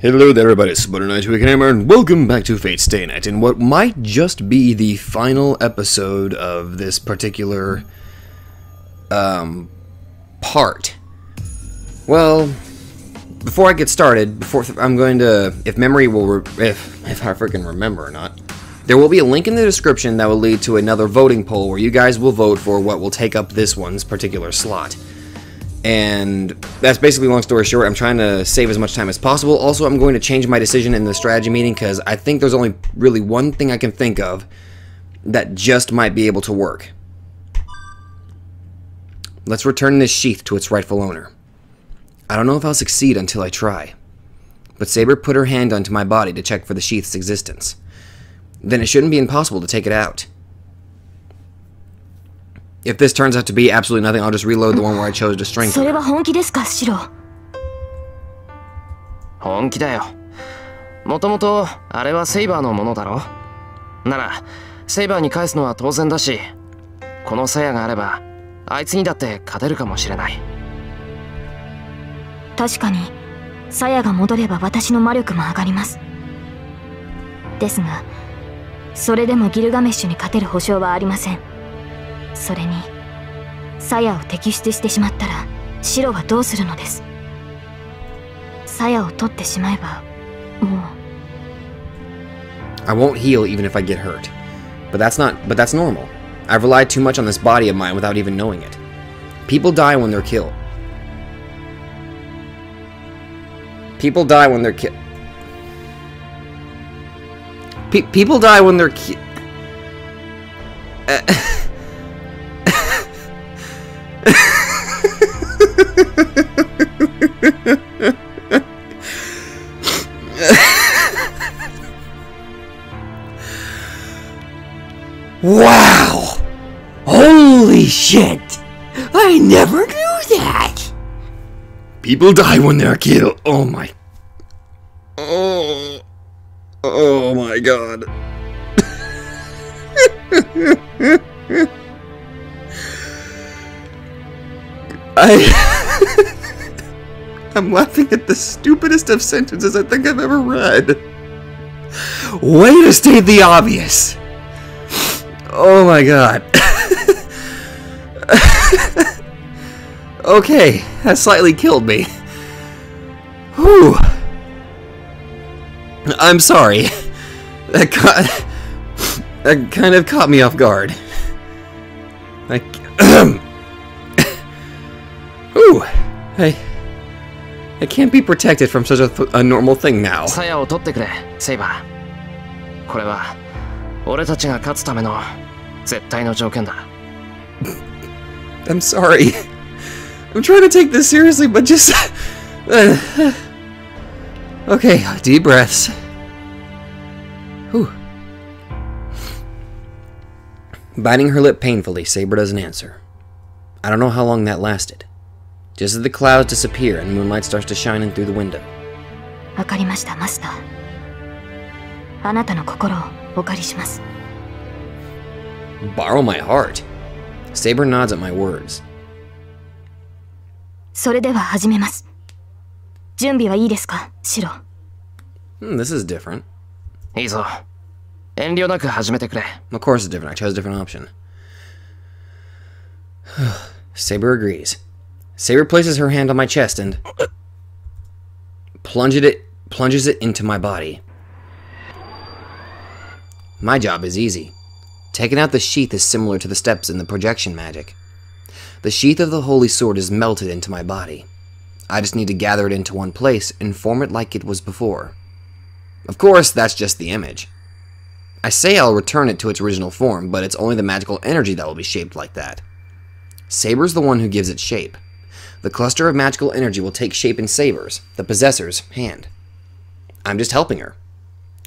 Hello there everybody, it's Butter Knight Weekend Hammer, and welcome back to Fate Stay Night, in what might just be the final episode of this particular, um, part. Well, before I get started, before I'm going to, if memory will, if, if I freaking remember or not, there will be a link in the description that will lead to another voting poll where you guys will vote for what will take up this one's particular slot. And that's basically long story short. I'm trying to save as much time as possible. Also, I'm going to change my decision in the strategy meeting because I think there's only really one thing I can think of that just might be able to work. Let's return this sheath to its rightful owner. I don't know if I'll succeed until I try. But Saber put her hand onto my body to check for the sheath's existence. Then it shouldn't be impossible to take it out. If this turns out to be absolutely nothing, I'll just reload the one where I chose to そ strengthen. れは本気ですかシロ。本気だよ。もともとあれはセイバーのものだろ？ならセイバーに返すのは当然だしこの鞘があればあいつにだって勝てるかもしれない。確かに鞘が戻れば私の魔力も上がります。ですがそれでもギルガメッシュに勝てる保証はありませんそれに鞘を摘出してしまったらシロはどうするのです鞘を取ってしまえばもう I won't heal even if I get hurt. But that's not but that's normal. I've relied too much on this body of mine without even knowing it. People die when they're killed. People die when they're killed. Pe people die when they're ki- uh Wow! Holy shit! I never knew that! People die when they're killed. Oh my. Oh. Oh my god. I. I'm laughing at the stupidest of sentences I think I've ever read. Way to state the obvious. Oh my god. okay, that slightly killed me. Whew. I'm sorry. That. That kind of caught me off guard. Like. Ooh. I. I can't be protected from such a, th a normal thing now. 鞘を取ってくれセイバーこれは俺たちが勝つための絶対の条件だ I'm sorry. I'm trying to take this seriously, but just. okay, deep breaths. Whew. Biting her lip painfully, Saber doesn't answer. I don't know how long that lasted. Just as the clouds disappear and moonlight starts to shine in through the window. わかりましたマスターあなたの心をお借りします Borrow my heart. Saber nods at my words. それでは始めます準備はいいですかシロ Hmm, this is different. いいぞ遠慮なく始めてくれ Of course it's different. I chose a different option. Saber agrees. Saber places her hand on my chest and plunges it plunges it into my body. My job is easy. Taking out the sheath is similar to the steps in the projection magic. The sheath of the holy sword is melted into my body. I just need to gather it into one place and form it like it was before. Of course, that's just the image. I say I'll return it to its original form, but it's only the magical energy that will be shaped like that. Saber's the one who gives it shape. The cluster of magical energy will take shape in Saber's, the possessor's, hand. I'm just helping her.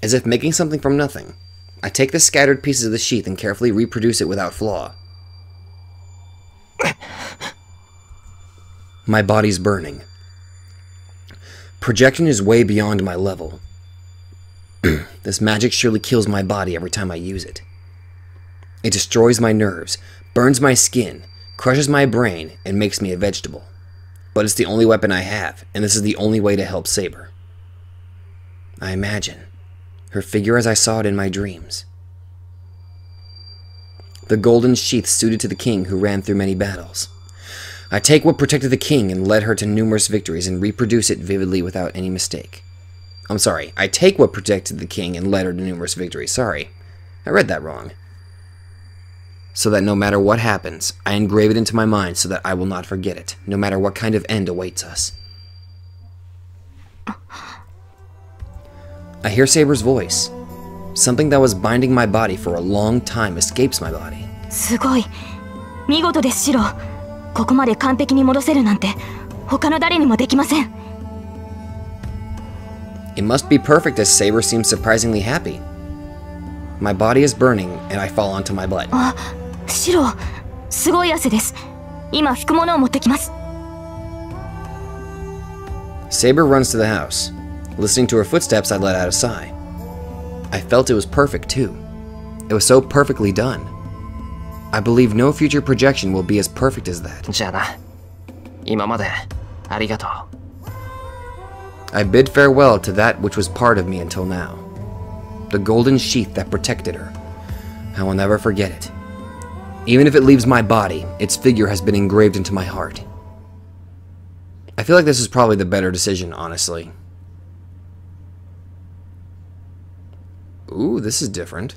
As if making something from nothing. I take the scattered pieces of the sheath and carefully reproduce it without flaw. My body's burning. Projection is way beyond my level. this magic surely kills my body every time I use it. It destroys my nerves, burns my skin, crushes my brain, and makes me a vegetable. But it's the only weapon I have, and this is the only way to help Saber. I imagine. Her figure as I saw it in my dreams. The golden sheath suited to the king who ran through many battles. I take what protected the king and led her to numerous victories and reproduce it vividly without any mistake. I'm sorry, I take what protected the king and led her to numerous victories. Sorry, I read that wrong So that no matter what happens, I engrave it into my mind so that I will not forget it, no matter what kind of end awaits us. I hear Saber's voice. Something that was binding my body for a long time escapes my body. すごい見事ですシロここまで完璧に戻せるなんて他の誰にもできません It must be perfect as Saber seems surprisingly happy. My body is burning and I fall onto my butt. あ シロすごい汗です今拭くものを持ってきます Saber runs to the house. Listening to her footsteps, I let out a sigh. I felt it was perfect too. It was so perfectly done. I believe no future projection will be as perfect as that. じゃあな今までありがとう I bid farewell to that which was part of me until now. The golden sheath that protected her. I will never forget it. Even if it leaves my body, its figure has been engraved into my heart. I feel like this is probably the better decision, honestly. Ooh, this is different.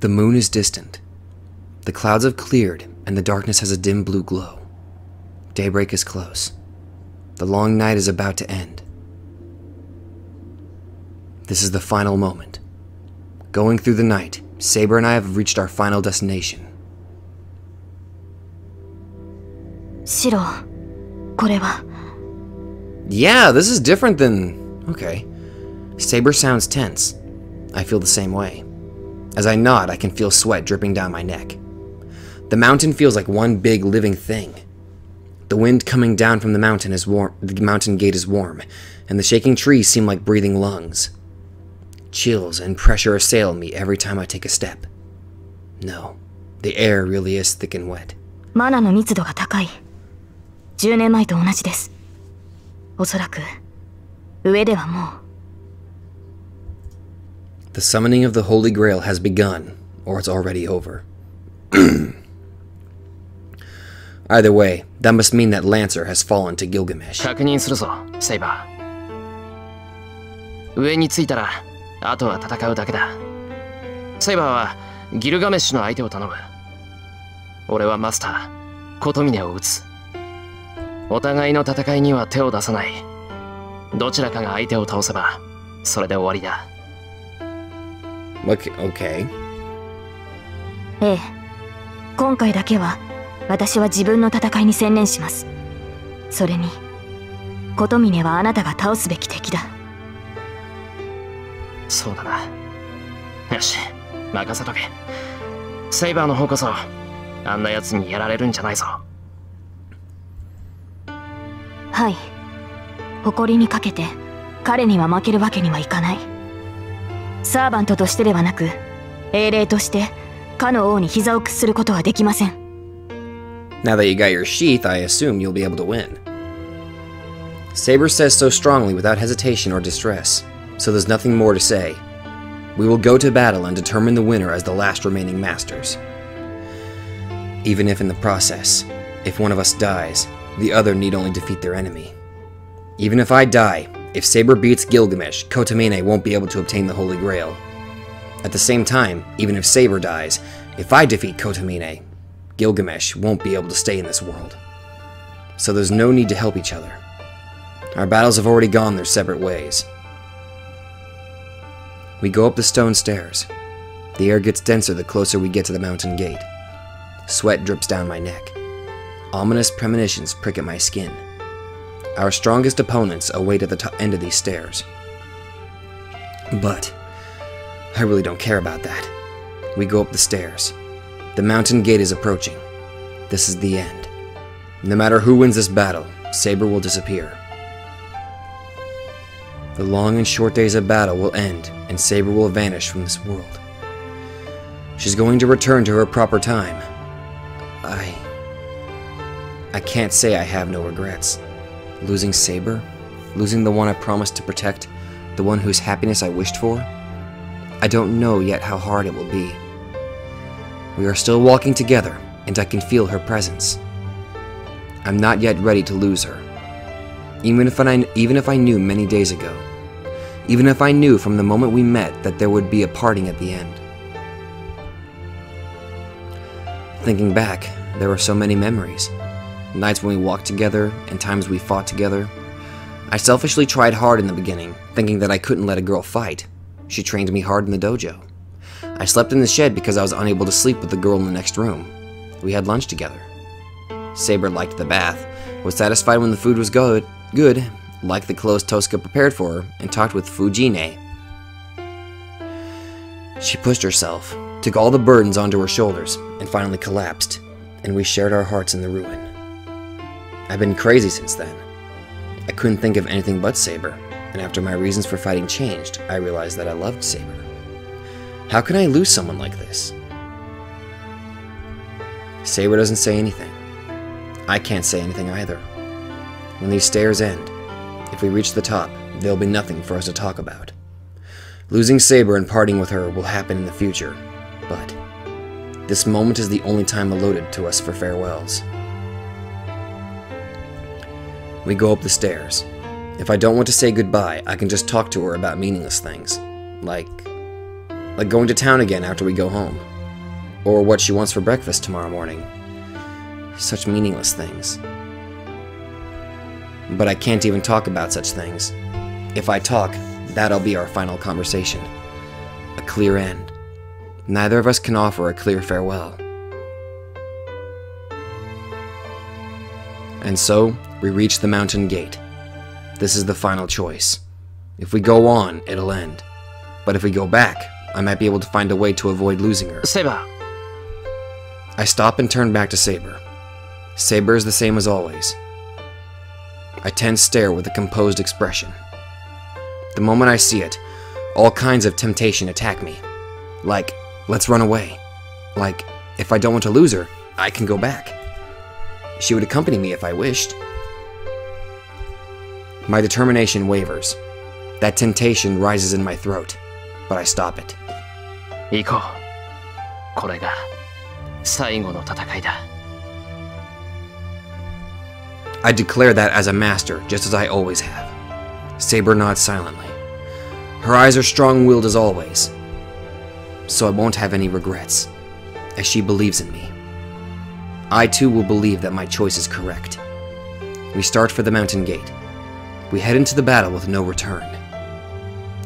The moon is distant. The clouds have cleared, and the darkness has a dim blue glow. Daybreak is close. The long night is about to end. This is the final moment. Going through the night, Saber and I have reached our final destination. シロこれは Yeah, this is different than. Okay. Saber sounds tense. I feel the same way. As I nod, I can feel sweat dripping down my neck. The mountain feels like one big living thing. The wind coming down from the mountain is warm. The mountain gate is warm, and the shaking trees seem like breathing lungs. Chills and pressure assail me every time I take a step. No, the air really is thick and wet. マナの密度が高い10年前と同じですおそらく上ではもう The summoning of the Holy Grail has begun, or it's already over. Either way, that must mean that Lancer has fallen to Gilgamesh. 確認するぞセイバー上に着いたら あとは戦うだけだ。セイバーはギルガメッシュの相手を頼む。俺はマスター琴峰を撃つ。お互いの戦いには手を出さない。どちらかが相手を倒せばそれで終わりだ。Okay, okay. ええ。今回だけは私は自分の戦いに専念します。それに琴峰はあなたが倒すべき敵だそうだなよし任せとけセイバーの方こそあんな奴にやられるんじゃないぞはい誇りにかけて彼には負けるわけにはいかないサーバントとしてではなく英霊としてかの王に膝を屈することはできません Now that you got your sheath, I assume you'll be able to win. Saber says so strongly without hesitation or distress, so there's nothing more to say. We will go to battle and determine the winner as the last remaining masters. Even if in the process, if one of us dies, the other need only defeat their enemy. Even if I die, if Saber beats Gilgamesh, Kotomine won't be able to obtain the Holy Grail. At the same time, even if Saber dies, if I defeat Kotomine, Gilgamesh won't be able to stay in this world. So there's no need to help each other. Our battles have already gone their separate ways. We go up the stone stairs. The air gets denser the closer we get to the mountain gate. Sweat drips down my neck. Ominous premonitions prick at my skin. Our strongest opponents await at the end of these stairs. But I really don't care about that. We go up the stairs. The mountain gate is approaching. This is the end. No matter who wins this battle, Saber will disappear. The long and short days of battle will end, and Saber will vanish from this world. She's going to return to her proper time. I. I can't say I have no regrets. Losing Saber? Losing the one I promised to protect, the one whose happiness I wished for? I don't know yet how hard it will be. We are still walking together, and I can feel her presence. I'm not yet ready to lose her. Even if I, even if I knew many days ago, even if I knew from the moment we met that there would be a parting at the end. Thinking back, there were so many memories. Nights when we walked together, and times we fought together. I selfishly tried hard in the beginning, thinking that I couldn't let a girl fight. She trained me hard in the dojo. I slept in the shed because I was unable to sleep with the girl in the next room. We had lunch together. Saber liked the bath, was satisfied when the food was good, good, liked the clothes Tohsaka prepared for her, and talked with Fuji-nee. She pushed herself, took all the burdens onto her shoulders, and finally collapsed, and we shared our hearts in the ruin. I've been crazy since then. I couldn't think of anything but Saber, and after my reasons for fighting changed, I realized that I loved Saber. How can I lose someone like this? Saber doesn't say anything. I can't say anything either. When these stairs end, if we reach the top, there'll be nothing for us to talk about. Losing Saber and parting with her will happen in the future, but this moment is the only time allotted to us for farewells. We go up the stairs. If I don't want to say goodbye, I can just talk to her about meaningless things. Like. like going to town again after we go home. Or what she wants for breakfast tomorrow morning. Such meaningless things. But I can't even talk about such things. If I talk, that'll be our final conversation. A clear end. Neither of us can offer a clear farewell. And so, we reach the mountain gate. This is the final choice. If we go on, it'll end. But if we go back, I might be able to find a way to avoid losing her. Saber! I stop and turn back to Saber. Saber is the same as always. I tense stare with a composed expression. The moment I see it, all kinds of temptation attack me. Like, let's run away. Like, if I don't want to lose her, I can go back. She would accompany me if I wished. My determination wavers. That temptation rises in my throat, but I stop it. 行こう。これが最後の戦いだ。 I declare that as a master, just as I always have. Saber nods silently. Her eyes are strong willed as always, so I won't have any regrets, as she believes in me. I too will believe that my choice is correct. We start for the mountain gate. We head into the battle with no return.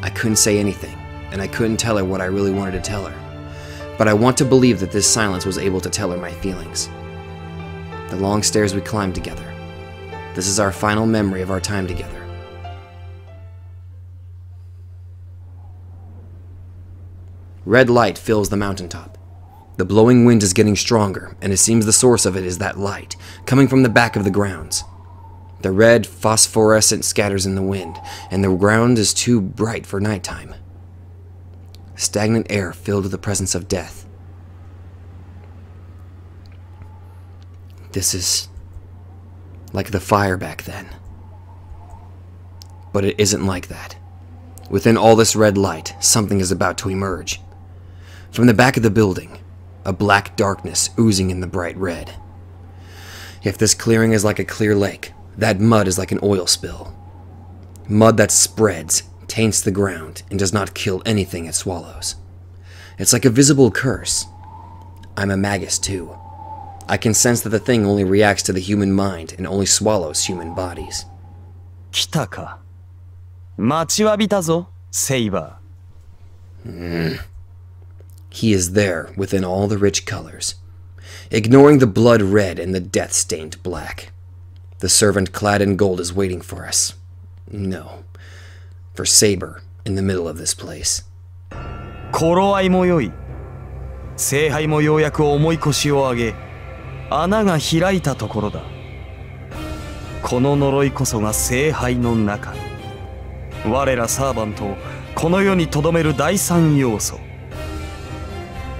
I couldn't say anything, and I couldn't tell her what I really wanted to tell her, but I want to believe that this silence was able to tell her my feelings. The long stairs we climbed together. This is our final memory of our time together. Red light fills the mountaintop. The blowing wind is getting stronger, and it seems the source of it is that light, coming from the back of the grounds. The red phosphorescent scatters in the wind, and the ground is too bright for nighttime. Stagnant air filled with the presence of death. This is like the fire back then. But it isn't like that. Within all this red light, something is about to emerge. From the back of the building, a black darkness oozing in the bright red. If this clearing is like a clear lake, that mud is like an oil spill. Mud that spreads, taints the ground, and does not kill anything it swallows. It's like a visible curse. I'm a magus too. I can sense that the thing only reacts to the human mind and only swallows human bodies. 来たか待ちわびたぞセイバ He is there within all the rich colors, ignoring the blood red and the death stained black. The servant clad in gold is waiting for us. No, for Saber in the middle of this place. ー頃合いも良い聖杯もようやく重い腰を上げ 穴が開いたところだこの呪いこそが聖杯の中我らサーバントをこの世にとどめる第三要素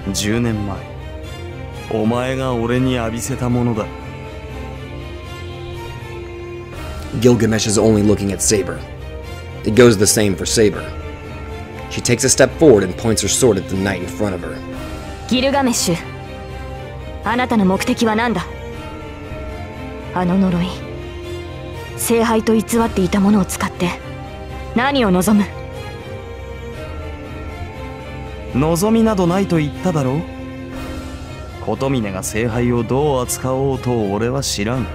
10年前お前が俺に浴びせたものだ Gilgamesh is only looking at Saber. It goes the same for Saber. She takes a step forward and points her sword at the knight in front of her. ギルガメッシュあなたの目的は何だ？あの呪い聖杯と偽っていたものを使って何を望む？望みなどないと言っただろう？琴峰が聖杯をどう扱おうと俺は知らん。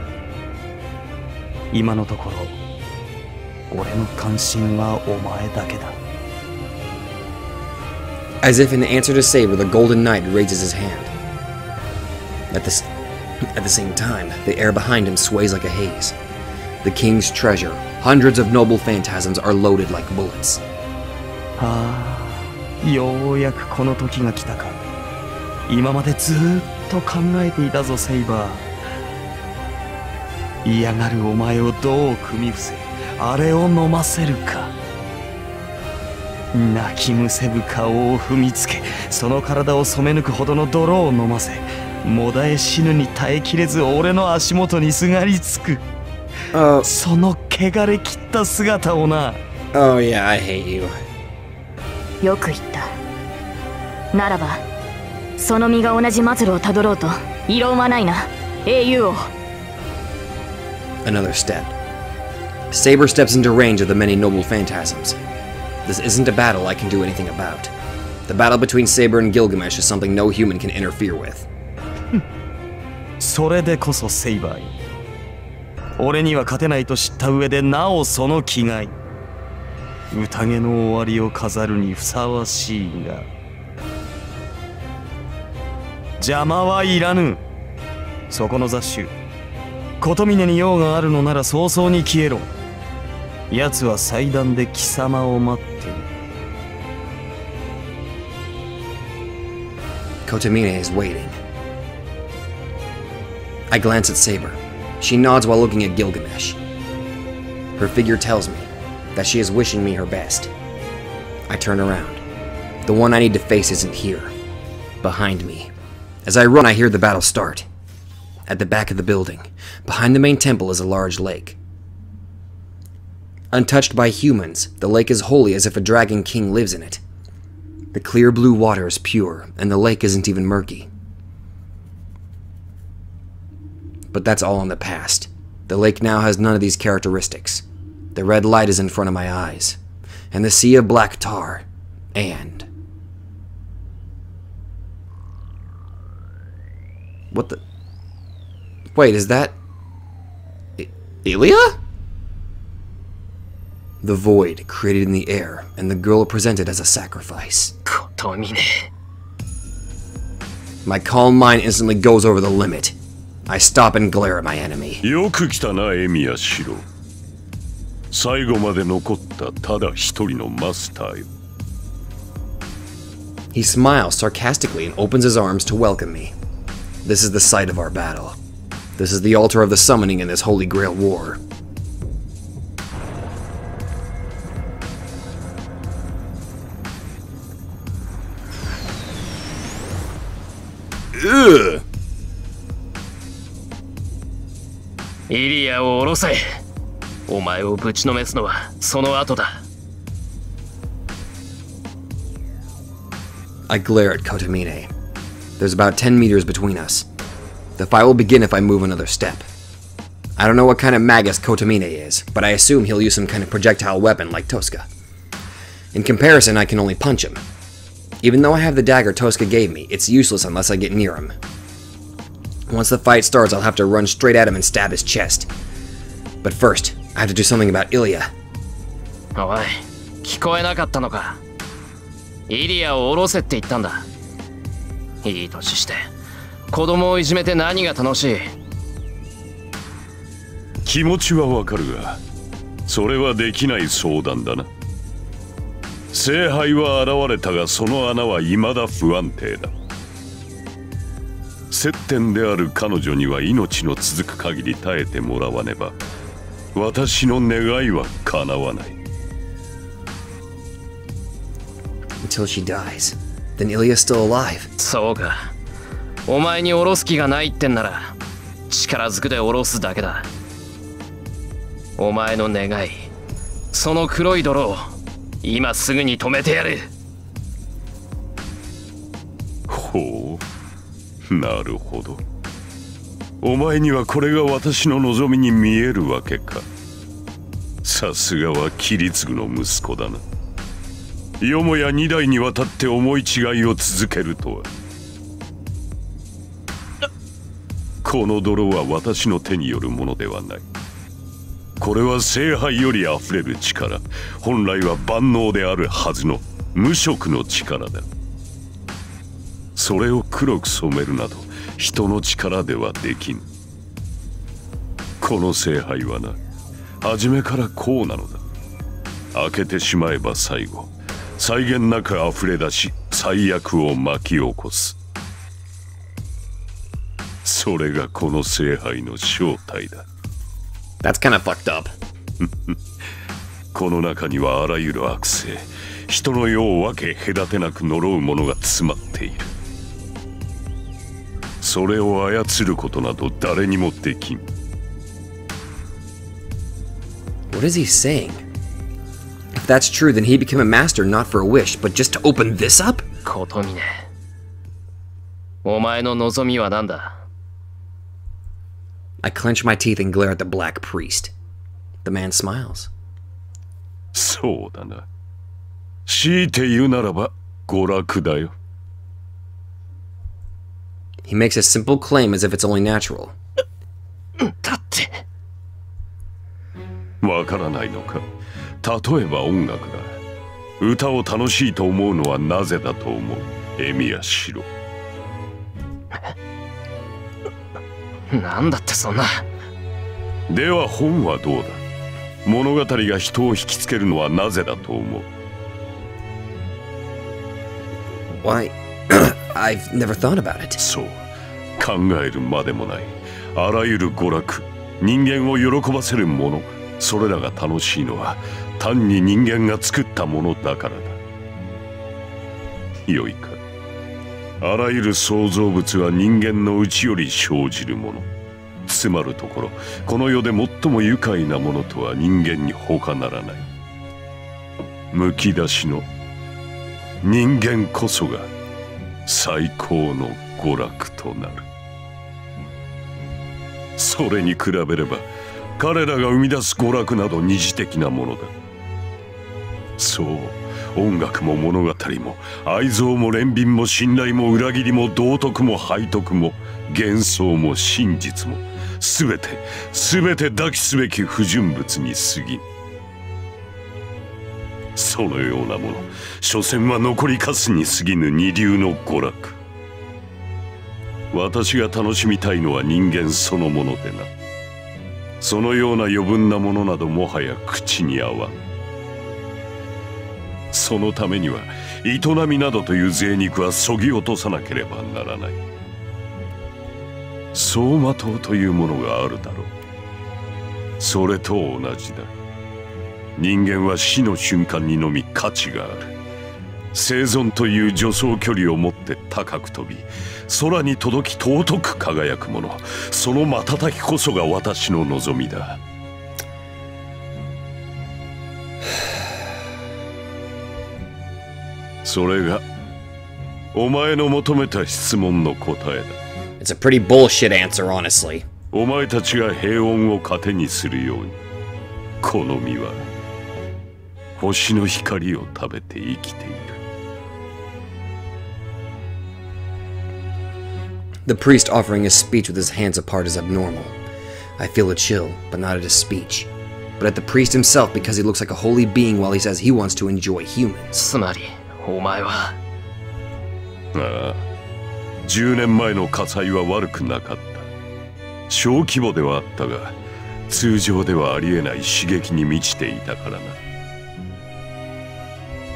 今のところ俺の関心はお前だけだ。As if in answer to Saber, the Golden Knight raises his hand. At the, at the same time, the air behind him sways like a haze. The king's treasure, hundreds of noble phantasms, are loaded like bullets. ああようやくこの時が来たか今までずっと考えていたぞセイバー嫌がるお前をどう組み伏せあれを飲ませるか泣きむせぶ顔を踏みつけその体を染め抜くほどの泥を飲ませもだえ死ぬに耐えきれず俺の足元にすがりつく Oh, その汚れ切った姿をな oh yeah, I hate you. よく言ったならばその身が同じ末路をたどろうと異論はないな英雄王 Another step. Saber steps into range of the many noble phantasms. This isn't a battle I can do anything about. The battle between Saber and Gilgamesh is something no human can interfere with. それでこそセイバーよ。俺には勝てないと知った上でなおその気概。宴の終わりを飾るにふさわしいが邪魔はいらぬ。そこの雑種。琴峰に用があるのなら早々に消えろ。奴は祭壇で貴様を待っている。Kotamine is waiting. I glance at Saber. She nods while looking at Gilgamesh. Her figure tells me that she is wishing me her best. I turn around. The one I need to face isn't here. Behind me. As I run, I hear the battle start. At the back of the building, behind the main temple, is a large lake. Untouched by humans, the lake is holy as if a dragon king lives in it. The clear blue water is pure, and the lake isn't even murky. But that's all in the past. The lake now has none of these characteristics. The red light is in front of my eyes, and the sea of black tar, and. What the. Wait, is that. I- Ilya? The void created in the air, and the girl presented as a sacrifice. My calm mind instantly goes over the limit. I stop and glare at my enemy. よく来たなエミヤシロ最後まで残ったただ一人のマスターよ He smiles sarcastically and opens his arms to welcome me. This is the site of our battle. This is the altar of the summoning in this Holy Grail war. Ugh! イリアを下ろせお前をぶちのめすのはその後だ I glare at Kotomine. There's about 10 meters between us. The fight will begin if I move another step. I don't know what kind of magus Kotomine is, but I assume he'll use some kind of projectile weapon like Tohsaka. In comparison, I can only punch him. Even though I have the dagger Tohsaka gave me, it's useless unless I get near him, Once the fight starts, I'll have to run straight at him and stab his chest. But first, I have to do something about Ilya. おい聞こえなかったのかイリアを下ろせって言ったんだいい年して子供をいじめて何が楽しい気持ちはわかるがそれはできない相談だな聖杯は現れたがその穴は未だ不安定だ接点である彼女には命の続く限り耐えてもらわねば私の願いは叶わない Until she dies. Then Ilya's still alive. そうかお前に下ろす気がないってんなら力ずくで下ろすだけだお前の願いその黒い泥を今すぐに止めてやるほうなるほど。お前にはこれが私の望みに見えるわけか。さすがは規律具の息子だな。よもや二代にわたって思い違いを続けるとは。この泥は私の手によるものではない。これは聖杯より溢れる力。本来は万能であるはずの無色の力だ。それを黒く染めるなど人の力ではできん。この聖杯はな初めからこうなのだ。開けてしまえば最後際限なく溢れ出し最悪を巻き起こす。それがこの聖杯の正体だ。That's kind of fucked up. この中にはあらゆる悪性人の世を分け隔てなく呪うものが詰まっているそれを操ることなど誰にもできん What is he saying? If that's true, then he became a master not for a wish, but just to open this up? 琴峰お前の望みは何だ I clench my teeth and glare at the black priest. The man smiles. そうだな強いて言うならば娯楽だよ He makes a simple claim as if it's only natural. だってわからないのか例えば音楽だ歌を楽しいと思うのはなぜだと思うエミヤシロなんだってそんなでは本はどうだ物語が人を引きつけるのはなぜだと思う Why? I've never thought about it. そう 考えるまでもない。あらゆる娯楽人間を喜ばせるものそれらが楽しいのは単に人間が作ったものだからだ。よいか。あらゆる創造物は人間の内より生じるもの。つまるところこの世で最も愉快なものとは人間に他ならない。むき出しの人間こそが最高の娯楽となる。それに比べれば彼らが生み出す娯楽など二次的なものだ。そう音楽も物語も愛憎も憐憫も信頼も裏切りも道徳も背徳も幻想も真実も全て全て抱きすべき不純物に過ぎそのようなもの所詮は残りかすに過ぎぬ二流の娯楽。私が楽しみたいのは人間そのものでな。そのような余分なものなどもはや口に合わん。そのためには営みなどという贅肉はそぎ落とさなければならない。走馬灯というものがあるだろう。それと同じだ。人間は死の瞬間にのみ価値がある。生存という助走距離を持って高く飛び空に届き尊く輝くもの。その瞬きこそが私の望みだ。それがお前の求めた質問の答えだ。It's a pretty bullshit answer, honestly. お前たちが平穏を糧にするようにこの実は星の光を食べて生きている The priest offering his speech with his hands apart is abnormal. I feel a chill, but not at his speech. But at the priest himself because he looks like a holy being while he says he wants to enjoy humans. つまりお前はああ10年前の火災は悪くなかった小規模ではあったが通常ではありえない刺激に満ちていたからな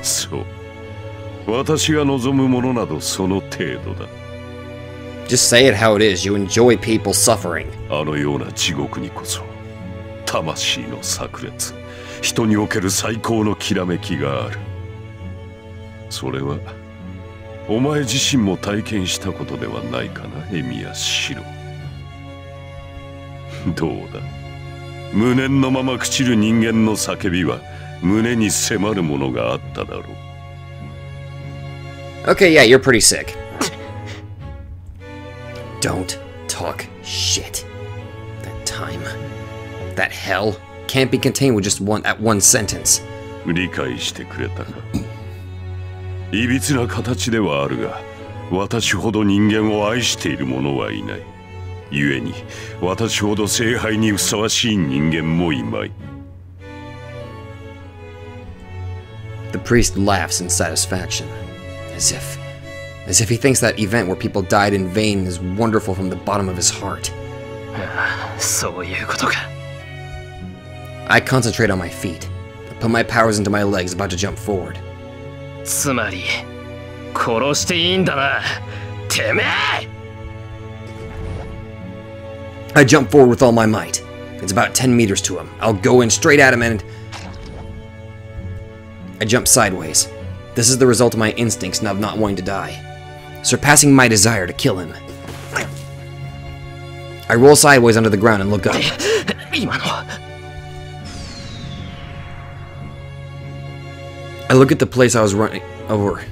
そう私が望むものなどその程度だ Just say it how it is. You enjoy people suffering. あのような地獄にこそ魂の炸裂人における最高のきらめきがあるそれはお前自身も体験したことではないかなエミヤシロどうだ 無念のまま朽ちる人間の叫びは胸に迫るものがあっただろう Okay, yeah, you're pretty sick. Don't talk shit. That time, that hell, can't be contained with just one that one sentence. 理解してくれたかいびつな形ではあるが私ほど人間を愛している者はいない故に私ほど聖杯にふさわしい人間もいまい The priest laughs in satisfaction, as if as if he thinks that event where people died in vain is wonderful from the bottom of his heart. そういうことか I concentrate on my feet. I put my powers into my legs, about to jump forward. つまり殺していいんだなてめえ I jump forward with all my might. It's about 10 meters to him. I'll go in straight at him and. I jump sideways. This is the result of my instincts and of not wanting to die, surpassing my desire to kill him. I roll sideways under the ground and look up. I look at the place I was running over.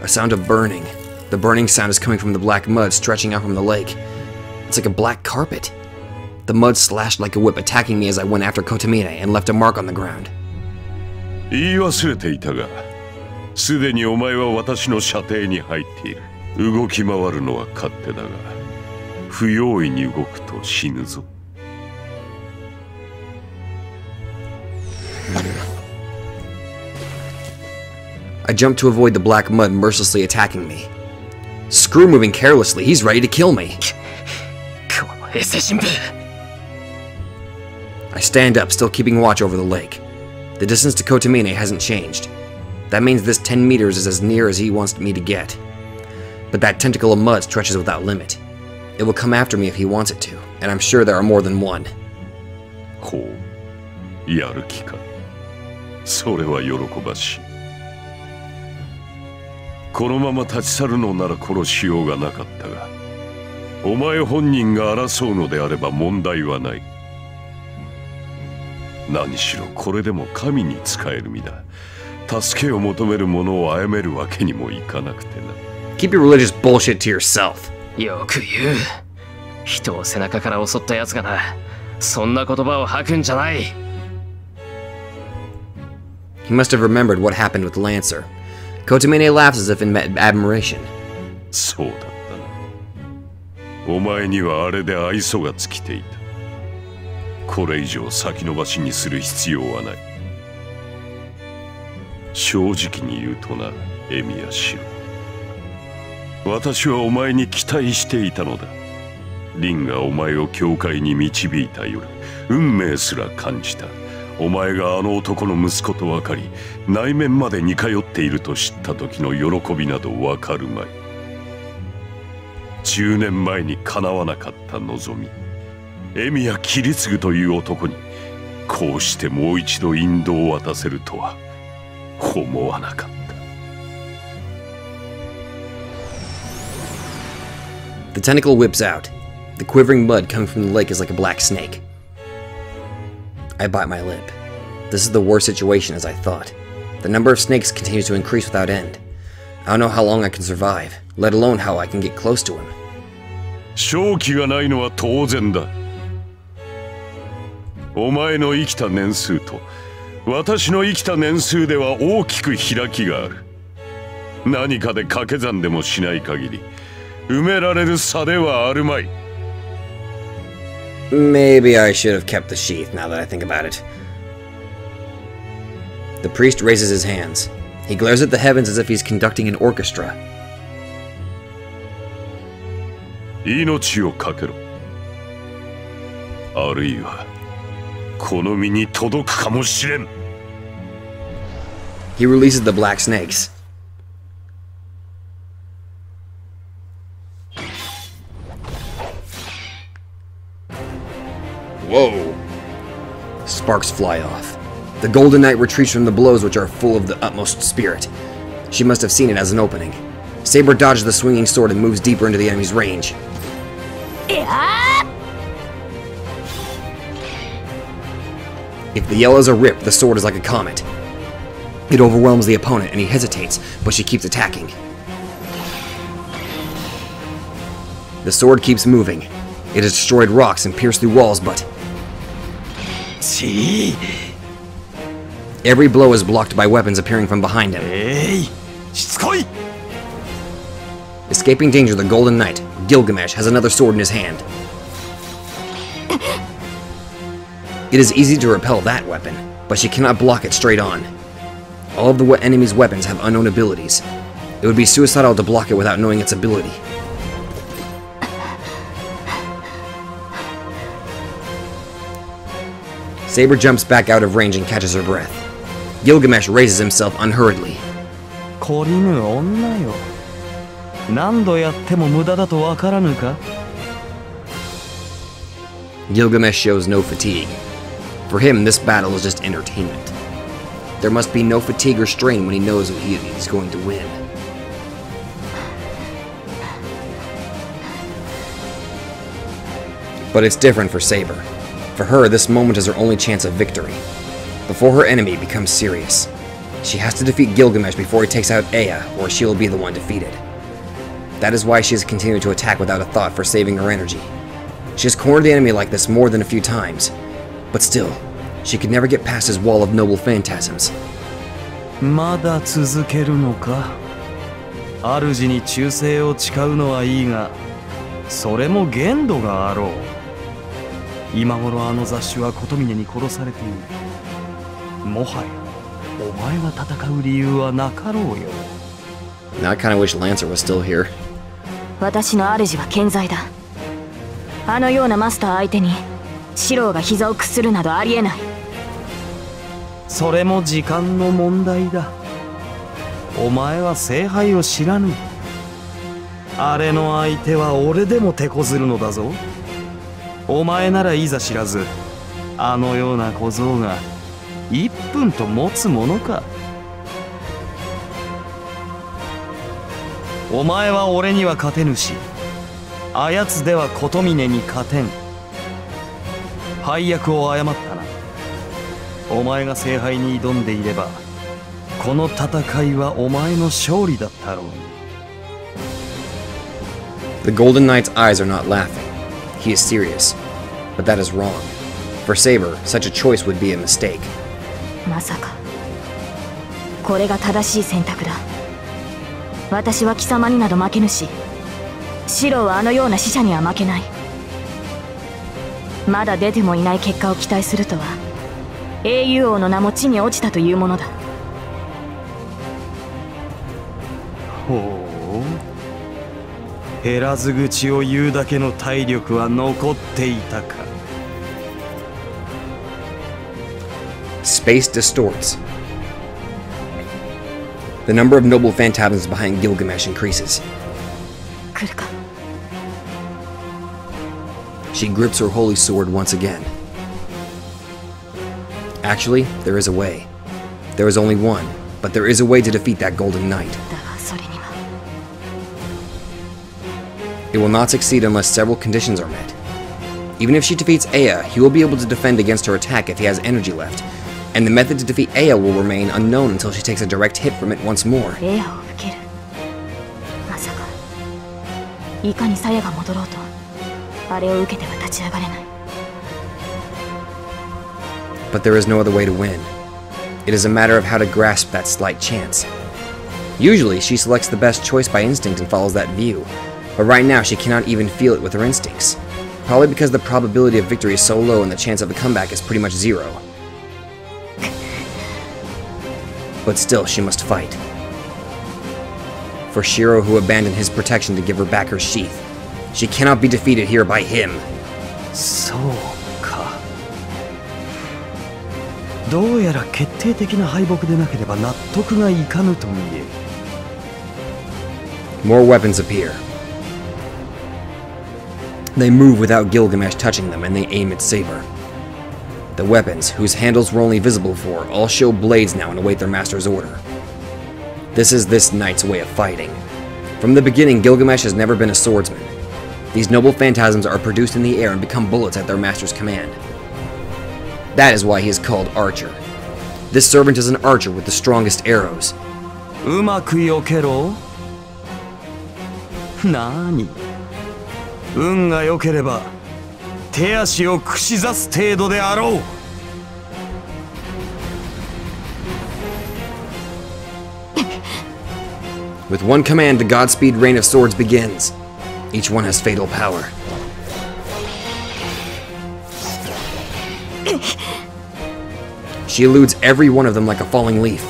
A sound of burning. The burning sound is coming from the black mud stretching out from the lake. It's like a black carpet. The mud slashed like a whip, attacking me as I went after Kotomine and left a mark on the ground. 言い忘れていたが、すでにお前は私の射程に入っている。動き回るのは勝手だが不用意に動くと死ぬぞあ I jumped to avoid the black mud mercilessly attacking me. Screw moving carelessly, he's ready to kill me. I stand up, still keeping watch over the lake. The distance to Kotomine hasn't changed. That means this 10 meters is as near as he wants me to get. But that tentacle of mud stretches without limit. It will come after me if he wants it to, and I'm sure there are more than one. ほうやる気かそれは喜ばしいこのまま立ち去るのなら殺しようがなかったがお前本人が争うのであれば問題はない何しろこれでも神に仕える身だ助けを求める者を殺めるわけにもいかなくてな Keep your religious bullshit to yourself. He must have remembered what happened with Lancer. Kotomine laughs as if in admiration. そうだったな。お前にはあれで愛想が尽きていた。これ以上先延ばしにする必要はない。正直に言うとな、エミヤシロ。私はお前に期待していたのだ。リンがお前を教会に導いた夜運命すら感じた。お前があの男の息子と分かり内面まで似通っていると知った時の喜びなど分かるまい。10年前に叶わなかった望みエミヤキリツグという男にこうしてもう一度引導を渡せるとは思わなかった。The tentacle whips out. The quivering mud coming from the lake is like a black snake. I bite my lip. This is the worst situation as I thought. The number of snakes continues to increase without end. I don't know how long I can survive, let alone how I can get close to him. 正気がないのは当然だお前の生きた年数と私の生きた年数では大きく開きがある何かで掛け算でもしない限り 埋められる差ではあるまい Maybe I should have kept the sheath now that I think about it. The priest raises his hands. He glares at the heavens as if he's conducting an orchestra. 命を懸けろあるいはこの身に届くかもしれん He releases the black snakes. Whoa! Sparks fly off. The Golden Knight retreats from the blows which are full of the utmost spirit. She must have seen it as an opening. Saber dodges the swinging sword and moves deeper into the enemy's range. If the yellows are ripped, the sword is like a comet. It overwhelms the opponent and he hesitates, but she keeps attacking. The sword keeps moving. It has destroyed rocks and pierced through walls, but See? Every blow is blocked by weapons appearing from behind him. Escaping danger, the Golden Knight, Gilgamesh, has another sword in his hand. it is easy to repel that weapon, but she cannot block it straight on. All of the enemy's weapons have unknown abilities. It would be suicidal to block it without knowing its ability. Saber jumps back out of range and catches her breath. Gilgamesh raises himself unhurriedly. 懲りぬ女よ何度やっても無駄だとわからぬか Gilgamesh shows no fatigue. For him, this battle is just entertainment. There must be no fatigue or strain when he knows he is going to win. But it's different for Saber. For her, this moment is her only chance of victory. Before her enemy becomes serious, she has to defeat Gilgamesh before he takes out Ea, or she will be the one defeated. That is why she has continued to attack without a thought for saving her energy. She has cornered the enemy like this more than a few times, but still, she could never get past his wall of noble phantasms. まだ続けるのか主に忠誠を誓うのはいいがそれも限度があろう 今頃あの雑種は琴峰に殺されている。もはやお前が戦う理由はなかろうよ。Now I kinda wish Lancer was still here. 私の主は健在だ。あのようなマスター相手に四郎が膝を屈するなどありえない。それも時間の問題だ。お前は聖杯を知らぬ。あれの相手は俺でも手こずるのだぞお前ならいざ知らずあのような小僧が1分と持つものかお前は俺には勝てぬしあやつでは琴峰に勝てん配役を誤ったなお前が聖杯に挑んでいればこの戦いはお前の勝利だったろう The Golden Knight's eyes are not laughing. He is serious. But that is wrong. For Saber, such a choice would be a mistake. まさか。これが正しい選択だ。私は貴様になど負けぬし四郎はあのような死者には負けない。まだ出てもいない結果を期待するとは英雄王の名も地に落ちたというものだ。ほう。減らず口を言うだけの体力は残っていたか Space distorts. The number of noble phantasms behind Gilgamesh increases. She grips her holy sword once again. Actually, there is a way. There is only one, but there is a way to defeat that Golden Knight. It will not succeed unless several conditions are met. Even if she defeats Ea, he will be able to defend against her attack if he has energy left, and the method to defeat Ea will remain unknown until she takes a direct hit from it once more. But there is no other way to win. It is a matter of how to grasp that slight chance. Usually, she selects the best choice by instinct and follows that view, but right now she cannot even feel it with her instincts. Probably because the probability of victory is so low and the chance of a comeback is pretty much zero. But still, she must fight. For Shiro, who abandoned his protection to give her back her sheath, she cannot be defeated here by him. そうかどうやら決定的な敗北でなければ納得がいかぬと見える More weapons appear. They move without Gilgamesh touching them and they aim at Saber. The weapons, whose handles were only visible before, all show blades now and await their master's order. This is this knight's way of fighting. From the beginning, Gilgamesh has never been a swordsman. These noble phantasms are produced in the air and become bullets at their master's command. That is why he is called Archer. This servant is an archer with the strongest arrows. うまく避けろなーに運が良ければ 手足を串刺す程度であろう With one command, the Godspeed Rain of Swords begins. Each one has fatal power. She eludes every one of them like a falling leaf.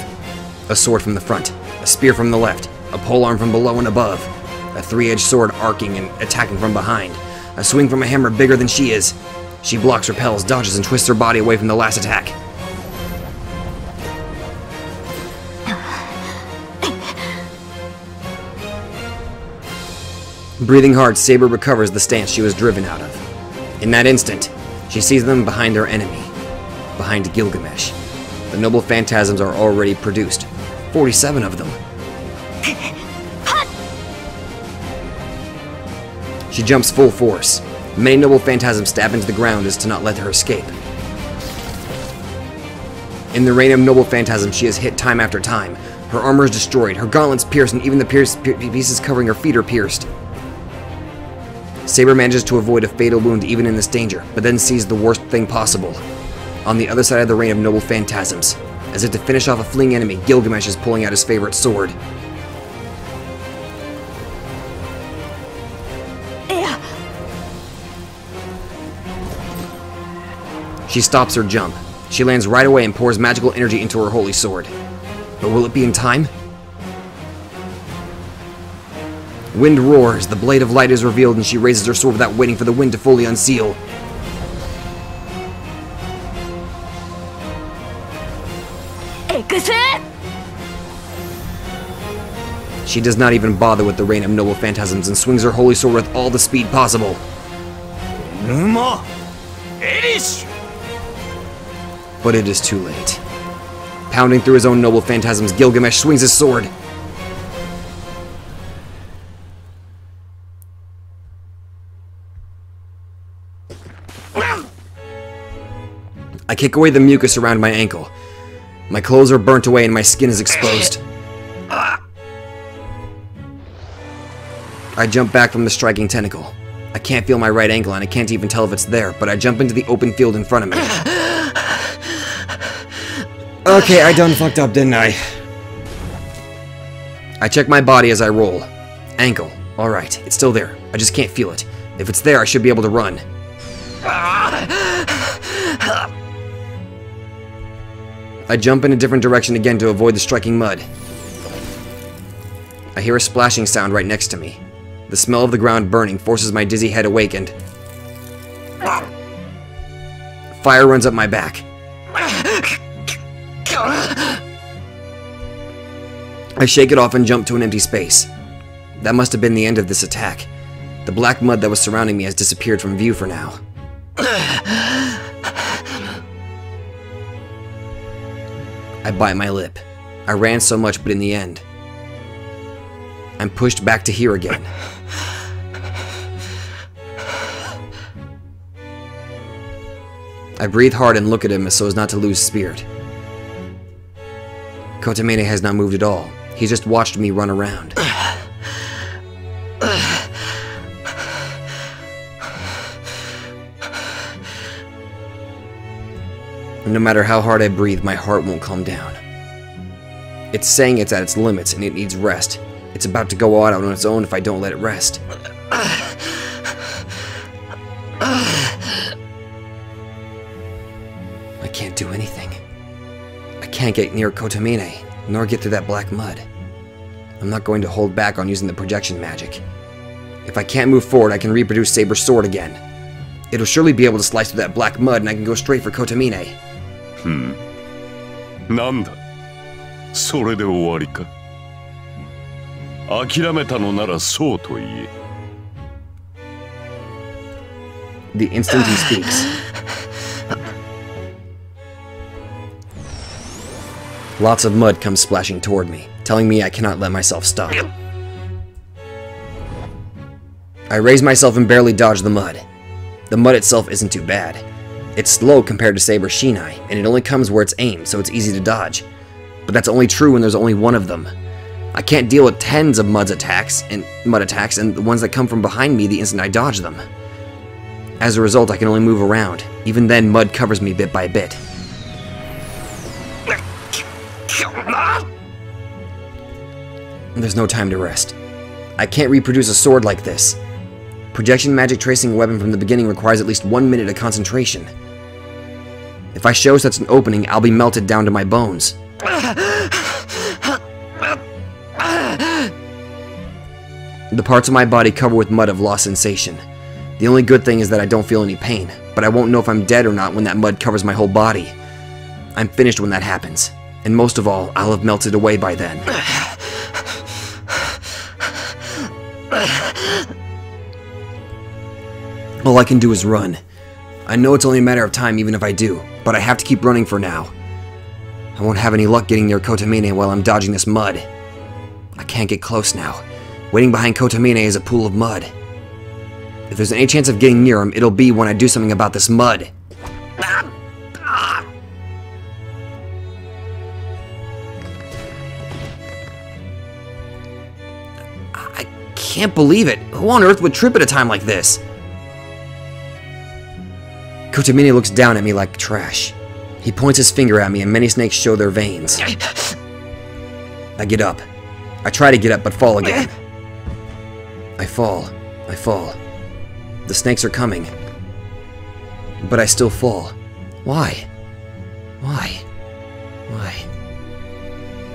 A sword from the front, a spear from the left, a polearm from below and above, a three-edged sword arcing and attacking from behind, a swing from a hammer bigger than she is. She blocks, repels, dodges, and twists her body away from the last attack. Breathing hard, Saber recovers the stance she was driven out of. In that instant, she sees them behind their enemy, behind Gilgamesh. The noble phantasms are already produced, 47 of them. She jumps full force. Many noble phantasms stab into the ground as to not let her escape. In the of noble phantasm, she is hit time after time. Her armor is destroyed, her gauntlets pierced, and even the pierce, pieces covering her feet are pierced. Saber manages to avoid a fatal wound even in this danger, but then sees the worst thing possible. On the other side of the reign of noble phantasms, as if to finish off a fleeing enemy, Gilgamesh is pulling out his favorite sword. She stops her jump. She lands right away and pours magical energy into her holy sword. But will it be in time? Wind roars, the blade of light is revealed, and she raises her sword without waiting for the wind to fully unseal. She does not even bother with the rain of noble phantasms and swings her holy sword with all the speed possible. Numa! Elish! But it is too late. Pounding through his own noble phantasms, Gilgamesh swings his sword. I kick away the mucus around my ankle. My clothes are burnt away and my skin is exposed. I jump back from the striking tentacle. I can't feel my right ankle and I can't even tell if it's there, but I jump into the open field in front of me. Okay, I done fucked up, didn't I? I check my body as I roll. Ankle. Alright, it's still there. I just can't feel it. If it's there, I should be able to run. I jump in a different direction again to avoid the striking mud. I hear a splashing sound right next to me. The smell of the ground burning forces my dizzy head awake and... Fire runs up my back. I shake it off and jump to an empty space. That must have been the end of this attack. The black mud that was surrounding me has disappeared from view for now. I bite my lip. I ran so much, but in the end, I'm pushed back to here again. I breathe hard and look at him as so as not to lose spirit. Kotomine has not moved at all. He's just watched me run around. No matter how hard I breathe, my heart won't calm down. It's saying it's at its limits and it needs rest. It's about to go out on its own if I don't let it rest. can't get near Kotomine, nor get through that black mud. I'm not going to hold back on using the projection magic. If I can't move forward, I can reproduce Saber's sword again. It'll surely be able to slice through that black mud and I can go straight for Kotomine. Hmm. なんだそれで終わりか諦めたのならそうと言え。The instant he speaks, Lots of mud comes splashing toward me, telling me I cannot let myself stop. I raise myself and barely dodge the mud. The mud itself isn't too bad. It's slow compared to Saber Shinai, and it only comes where it's aimed, so it's easy to dodge. But that's only true when there's only one of them. I can't deal with tens of Mud's attacks and Mud attacks, and the ones that come from behind me the instant I dodge them. As a result, I can only move around. Even then, Mud covers me bit by bit. There's no time to rest. I can't reproduce a sword like this. Projection magic tracing a weapon from the beginning requires at least one minute of concentration. If I show such an opening, I'll be melted down to my bones. The parts of my body covered with mud have lost sensation. The only good thing is that I don't feel any pain, but I won't know if I'm dead or not when that mud covers my whole body. I'm finished when that happens, and most of all, I'll have melted away by then. All I can do is run. I know it's only a matter of time even if I do, but I have to keep running for now. I won't have any luck getting near Kotomine while I'm dodging this mud. I can't get close now. Waiting behind Kotomine is a pool of mud. If there's any chance of getting near him, it'll be when I do something about this mud. I can't believe it. Who on earth would trip at a time like this? Kotomine looks down at me like trash. He points his finger at me and many snakes show their veins. I get up. I try to get up but fall again. I fall. I fall. The snakes are coming. But I still fall. Why? Why? Why?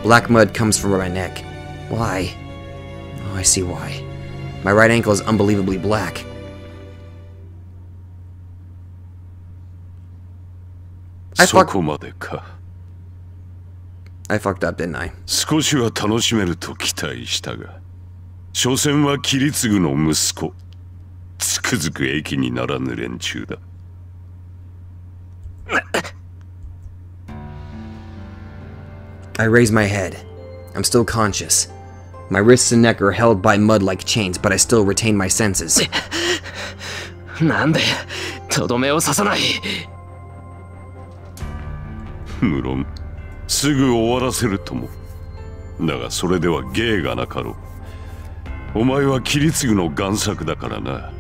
Black mud comes from my neck. Why? Oh, I see why. My right ankle is unbelievably black. I そ fuck- こまでか I fucked up, didn't I? 少しは楽しめると期待したが所詮は桐継の息子つくづく駅にならぬ連中だ I raise my head. I'm still conscious. My wrists and neck are held by mud like chains, but I still retain my senses. なんでとどめを刺さない？無論。すぐ終わらせるとも。だがそれでは芸がなかろう。お前は桐継の贋作だからな。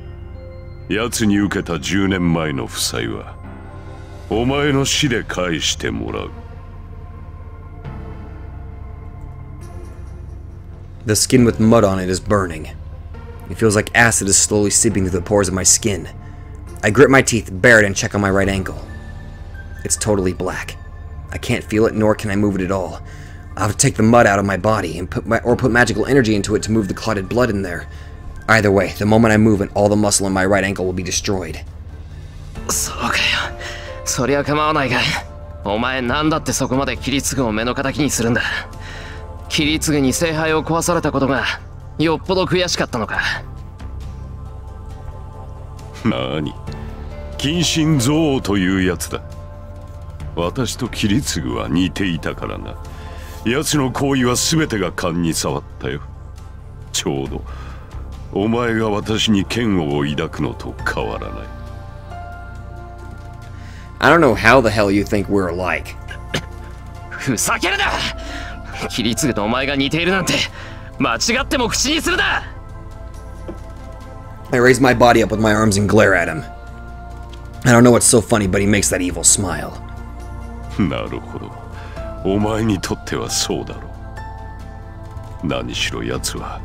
奴に受けた10年前の負債はお前の死で返してもらう The skin with mud on it is burning. It feels like acid is slowly seeping through the pores of my skin. I grit my teeth, bear it, and check on my right ankle. It's totally black. I can't feel it, nor can I move it at all. I'll have to take the mud out of my body and put my, or put magical energy into it to move the clotted blood in there. Either way, the moment I move it, all the muscle in my right ankle will be destroyed. So, そうかよ。そりゃ構わないが、お前なんだってそこまで切嗣を目の敵にするんだ。桐継に聖杯を壊されたことがよっぽど悔しかったのか。何？近親憎悪というやつだ。私と桐継は似ていたからな。奴の行為は全てが勘に触ったよ。ちょうどお前が私に嫌悪を抱くのと変わらない。I don't know how the hell you think we're alike. ふざけるな桐継とお前が似ているなんて間違っても口にするな! I raise my body up with my arms and glare at him. I don't know what's so funny, but he makes that evil smile. なるほど。お前にとってはそうだろう。何しろ奴は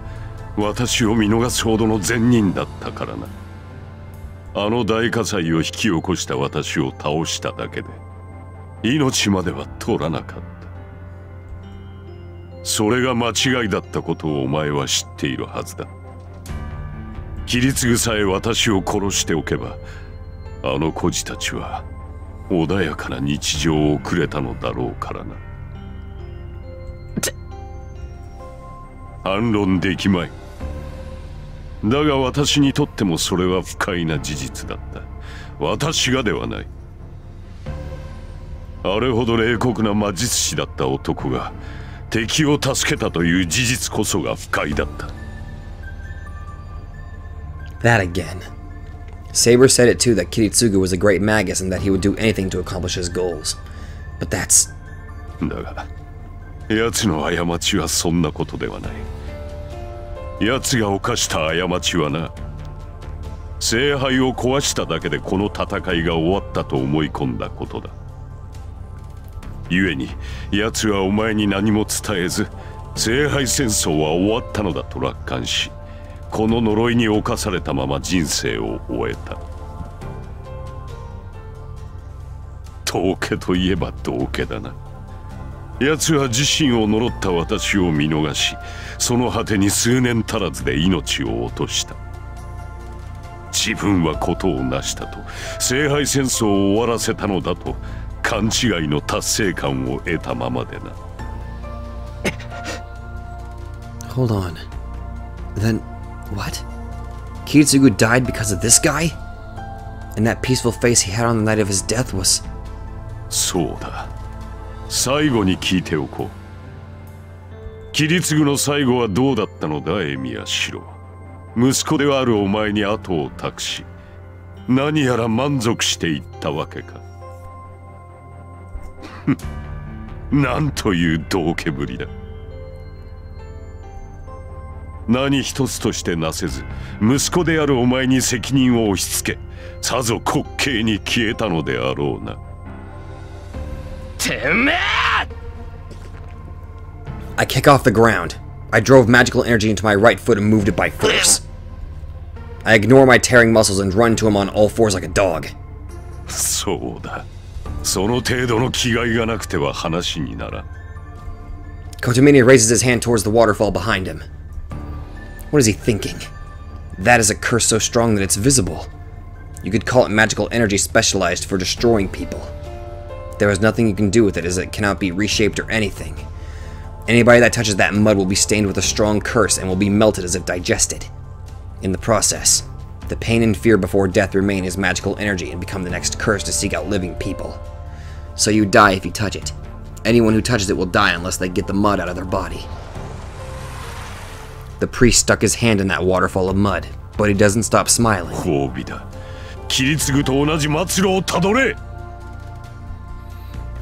私を見逃すほどの善人だったからな。あの大火災を引き起こした私を倒しただけで命までは取らなかったそれが間違いだったことをお前は知っているはずだ。桐継ぐさえ私を殺しておけばあの孤児たちは穏やかな日常を送れたのだろうからな。反論できまい。だが私にとってもそれは不快な事実だった。私がではない。あれほど冷酷な魔術師だった男が敵を助けたという事実こそが不快だった That again. Saber said it too that Kiritsugu was a great magus and that he would do anything to accomplish his goals. But that's だが奴の過ちはそんなことではない奴が犯した過ちはな聖杯を壊しただけでこの戦いが終わったと思い込んだことだ故に奴はお前に何も伝えず聖杯戦争は終わったのだと楽観しこの呪いに侵されたまま人生を終えた。道家といえば道家だな。奴は自身を呪った私を見逃しその果てに数年足らずで命を落とした。自分はことを成したと聖杯戦争を終わらせたのだと勘違いの達成感を得たままでな Hold on. Then, what? Kiritsugu died because of this guy? And that peaceful face he had on the night of his death was. そうだ最後に聞いておこう切り継ぐの最後はどうだったのだエミヤシロ息子であるお前に後を託し何やら満足していったわけか なんという道家ぶりだ何一つとしてなせず息子であるお前に責任を押し付けさぞ滑稽に消えたのであろうなてめえ I kick off the ground. I drove magical energy into my right foot and moved it by force. I ignore my tearing muscles and run to him on all fours like a dog. そうだ その程度の気概がなくては話にならん。Kotomine raises his hand towards the waterfall behind him. What is he thinking? That is a curse so strong that it's visible. You could call it magical energy specialized for destroying people. There is nothing you can do with it as it cannot be reshaped or anything. Anybody that touches that mud will be stained with a strong curse and will be melted as if digested. In the process, the pain and fear before death remain as magical energy and become the next curse to seek out living people so you die if you touch it. Anyone who touches it will die unless they get the mud out of their body. The priest stuck his hand in that waterfall of mud, but he doesn't stop smiling.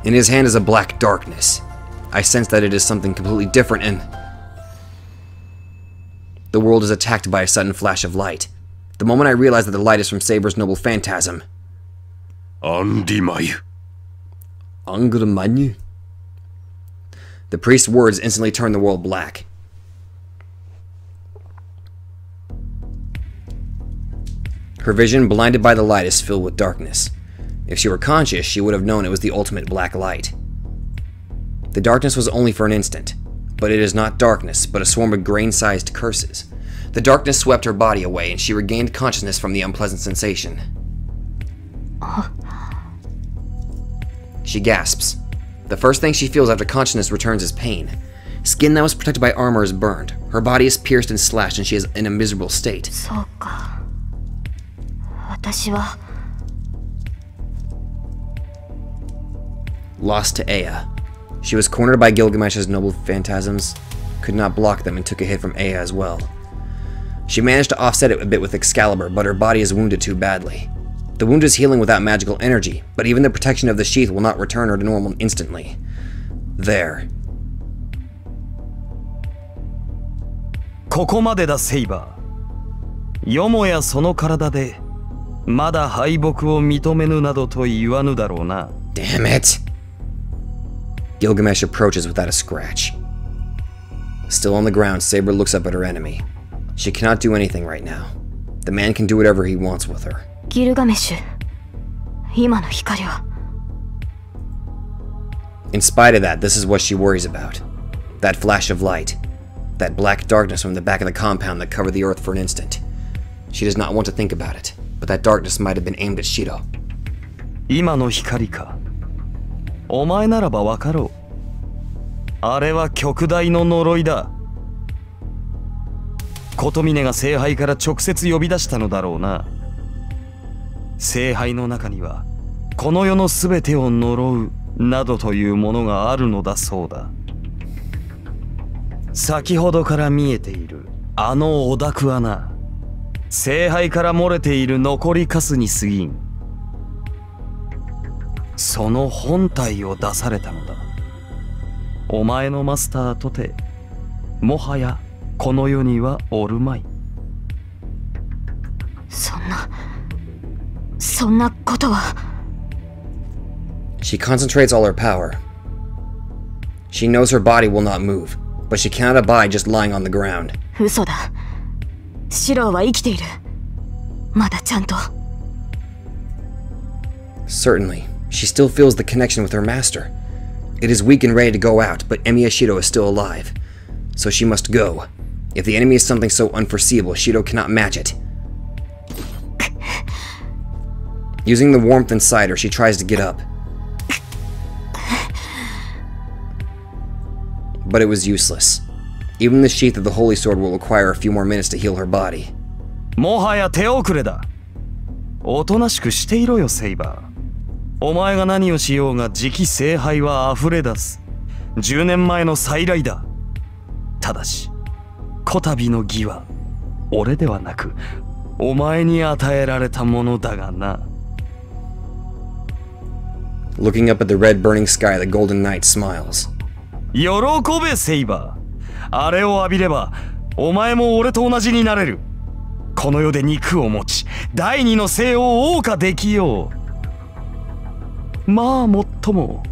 In his hand is a black darkness. I sense that it is something completely different and... The world is attacked by a sudden flash of light. The moment I realize that the light is from Saber's noble phantasm... Angra Mainyu. Angra Mainyu? The priest's words instantly turned the world black. Her vision, blinded by the light, is filled with darkness. If she were conscious, she would have known it was the ultimate black light. The darkness was only for an instant, but it is not darkness, but a swarm of grain sized curses. The darkness swept her body away, and she regained consciousness from the unpleasant sensation. Ah, she gasps. The first thing she feels after consciousness returns is pain. Skin that was protected by armor is burned. Her body is pierced and slashed, and she is in a miserable state. Lost to Ea. She was cornered by Gilgamesh's noble phantasms, could not block them, and took a hit from Ea as well. She managed to offset it a bit with Excalibur, but her body is wounded too badly. The wound is healing without magical energy, but even the protection of the sheath will not return her to normal instantly. There. ここまでだセイバーよもやその体でまだ敗北を認めぬなどと言わぬだろうな Damn it! Gilgamesh approaches without a scratch. Still on the ground, Saber looks up at her enemy. She cannot do anything right now. The man can do whatever he wants with her. ギルガメッシュ今の光は In spite of that, this is what she worries about. That flash of light. That black darkness from the back of the compound that covered the earth for an instant. She does not want to think about it, but that darkness might have been aimed at Shiro. 今の光かお前ならばわかろうあれは極大の呪いだ琴峰が聖杯から直接呼び出したのだろうな聖杯の中にはこの世の全てを呪うなどというものがあるのだそうだ。先ほどから見えているあのオダクはな聖杯から漏れている残りカスに過ぎん。その本体を出されたのだ。お前のマスターとてもはやこの世にはおるまい。そんな。She concentrates all her power. She knows her body will not move, but she cannot abide just lying on the ground. Certainly, she still feels the connection with her master. It is weak and ready to go out, but Emiya Shiro is still alive. So she must go. If the enemy is something so unforeseeable, Shiro cannot match it. Using the warmth inside her, she tries to get up. But it was useless. Even the sheath of the Holy Sword will require a few more minutes to heal her body. もはや手遅れだおとなしくしていろよセイバーお前が何をしようが次期聖杯は溢れ出す10年前の再来だただしこたびの義は俺ではなくお前に与えられたものだがな Looking up at the red burning sky, the Golden Knight smiles. 喜べセイバーあれを浴びればお前も俺と同じになれるこの世で肉を持ち第二の生を謳歌できようまあもっとも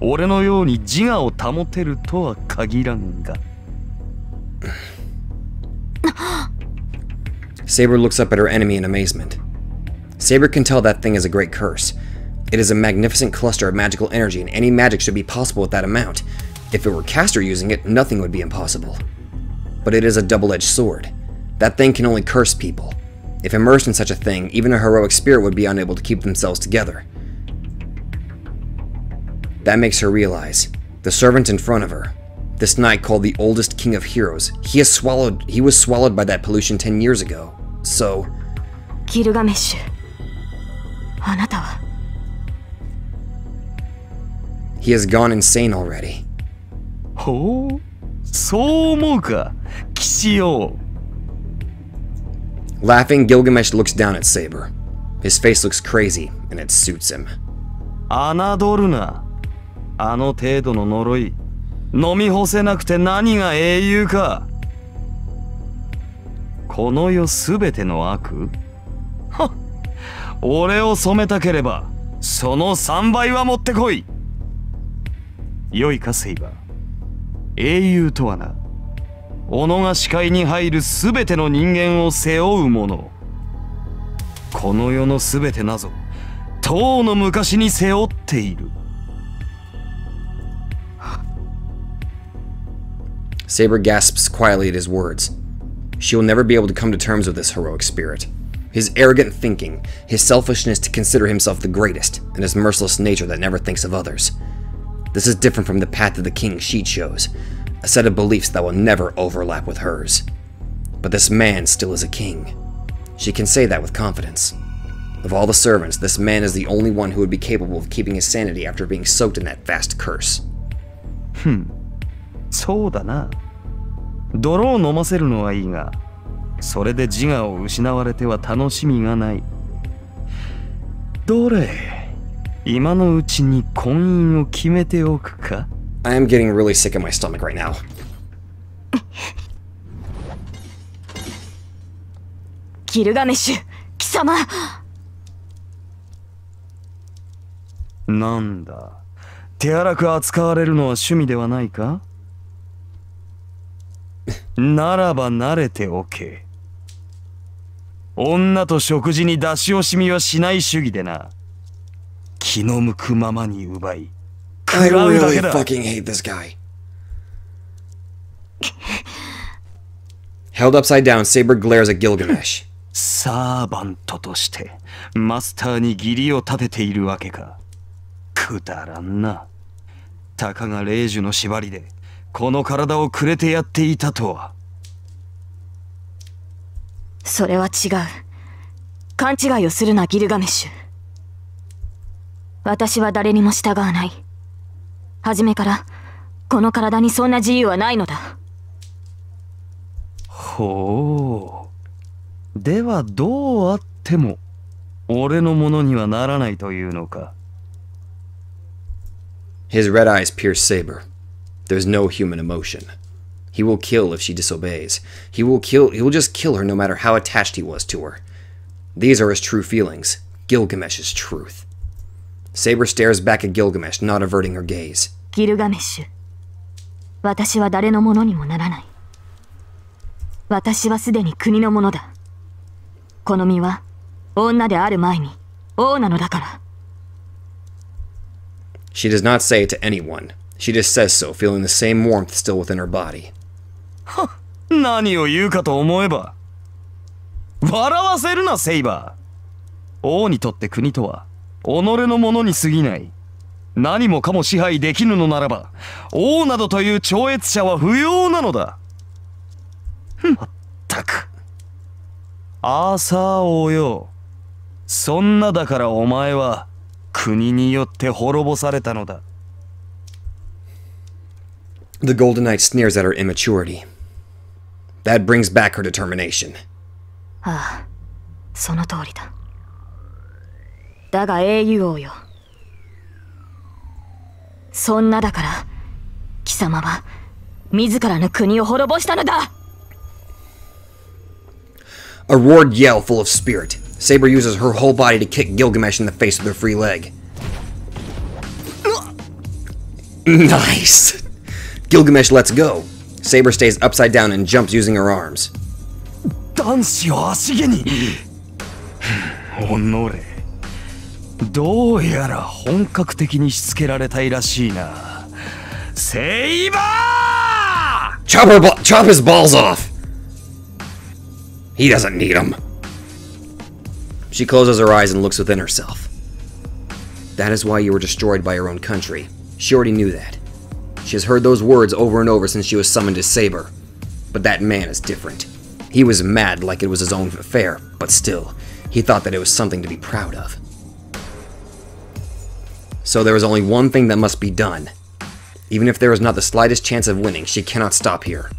俺のように自我を保てるとは限らんが Saber looks up at her enemy in amazement. Saber can tell that thing is a great curse. It is a magnificent cluster of magical energy, and any magic should be possible with that amount. If it were Caster using it, nothing would be impossible. But it is a double edged sword. That thing can only curse people. If immersed in such a thing, even a heroic spirit would be unable to keep themselves together. That makes her realize the servant in front of her, this knight called the oldest king of heroes, he has swallowed he was swallowed by that pollution 10 years ago. So, ギルガメッシュあなたは He has gone insane already. ほうそう思うか騎士よ Laughing, Gilgamesh looks down at Saber. His face looks crazy, and it suits him. 侮るなあの程度の呪い飲み干せなくて何が英雄かこの世すべての悪はっ俺を染めたければその3倍は持ってこい良いかセイバー英雄とはな己が視界に入るすべての人間を背負うものこの世のすべてなぞとうの昔に背負っている Saber gasps quietly at his words. She will never be able to come to terms with this heroic spirit. His arrogant thinking, his selfishness to consider himself the greatest, and his merciless nature that never thinks of others. This is different from the path of the king she chose, a set of beliefs that will never overlap with hers. But this man still is a king. She can say that with confidence. Of all the servants, this man is the only one who would be capable of keeping his sanity after being soaked in that vast curse. そうだな泥を飲ませるのはいいがそれで自我を失われては楽しみがないどれ 今のうちに婚姻を決めておくか？I am getting really sick in my stomach right now. ギルガメッシュ貴様なんだ手荒く扱われるのは趣味ではないか?ならば慣れておけ女と食事に出し惜しみはしない主義でな気の向くままに奪い I 食らうだ really けだ。fucking hate this guy. Held upside down, Saber glares at Gilgamesh. サーバントとしてマスターに義理を立てているわけか。くだらんな。たかが霊樹の縛りでこの体をくれてやっていたとは。それは違う。勘違いをするなギルガメッシュ私は誰にも従わない初めからこの体にそんな自由はないのだほうではどうあっても俺のものにはならないというのか His red eyes pierce Saber. There's no human emotion. He will kill if she disobeys. He will kill he will just kill her no matter how attached he was to her. These are his true feelings, Gilgamesh's truth. Saber stares back at Gilgamesh, not averting her gaze. ギルガメッシュ私は誰のものにもならない私はすでに国のものだこの身は女である前に王なのだから She does not say it to anyone. She just says so, feeling the same warmth still within her body. 何を言うかと思えば笑わせるなセイバー王にとって国とは己 のものに過ぎない。何もかも支配できぬのならば王などという超越者は不要なのだ。まったく。アーサー王よ。そんなだからお前は国によって滅ぼされたのだ。The Golden Knight sneers at her immaturity. That brings back her determination. ああその通りだだが英雄王よそんなだから貴様は自らの国を滅ぼしたのだ A roared yell full of spirit. Saber uses her whole body to kick Gilgamesh in the face with her free leg. Nice! Gilgamesh lets go. Saber stays upside down and jumps using her arms. 男子を足毛におのれ どうやら本格的にしつけられたいらしいなセイバー Chop her, ba- chop his balls off. He doesn't need them. She closes her eyes and looks within herself. That is why you were destroyed by your own country. She already knew that. She has heard those words over and over since she was summoned as Saber. But that man is different. He was mad like it was his own affair, but still, he thought that it was something to be proud of. So there is only one thing that must be done. Even if there is not the slightest chance of winning, she cannot stop here.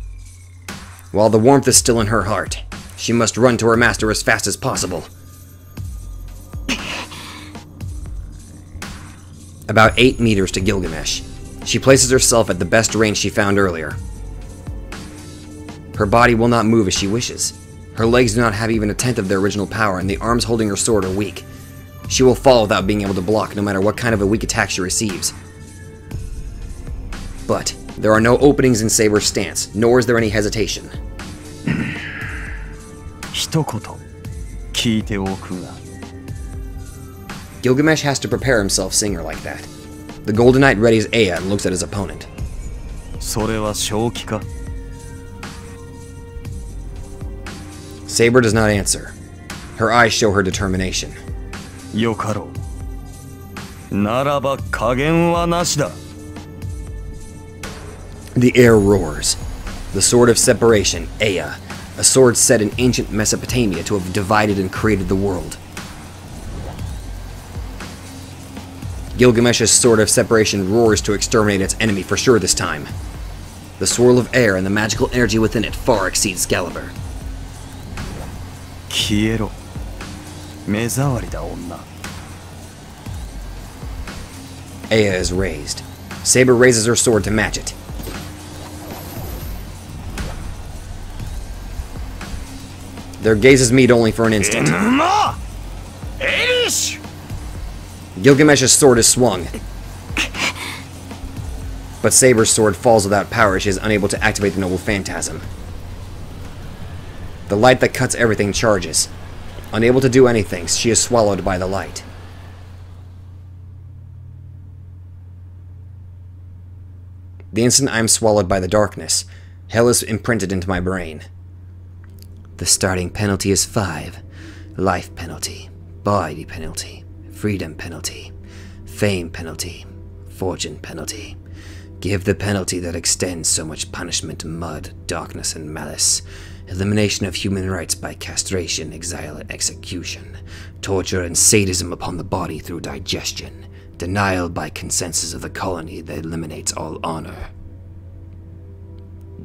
While the warmth is still in her heart, she must run to her master as fast as possible. About 8 meters to Gilgamesh. She places herself at the best range she found earlier. Her body will not move as she wishes. Her legs do not have even a tenth of their original power, and the arms holding her sword are weak. She will fall without being able to block no matter what kind of a weak attack she receives. But there are no openings in Saber's stance, nor is there any hesitation. 聞いておくが Gilgamesh has to prepare himself seeing her like that. The Golden Knight readies Ea and looks at his opponent. Saber does not answer. Her eyes show her determination. よかろうならば加減はなしだ The air roars. The sword of separation, Ea, a sword set in ancient Mesopotamia to have divided and created the world. Gilgamesh's sword of separation roars to exterminate its enemy for sure this time. The swirl of air and the magical energy within it far exceeds Excalibur. 消えろ 目障りだ女 Ea is raised. Saber raises her sword to match it. Their gazes meet only for an instant. Gilgamesh's sword is swung. But Saber's sword falls without power she is unable to activate the noble phantasm. The light that cuts everything charges. Unable to do anything, she is swallowed by the light. The instant I am swallowed by the darkness, hell is imprinted into my brain. The starting penalty is five. Life penalty, body penalty, freedom penalty, fame penalty, fortune penalty. Give the penalty that extends so much punishment mud, darkness, and malice. Elimination of human rights by castration, exile, and execution. Torture and sadism upon the body through digestion. Denial by consensus of the colony that eliminates all honor.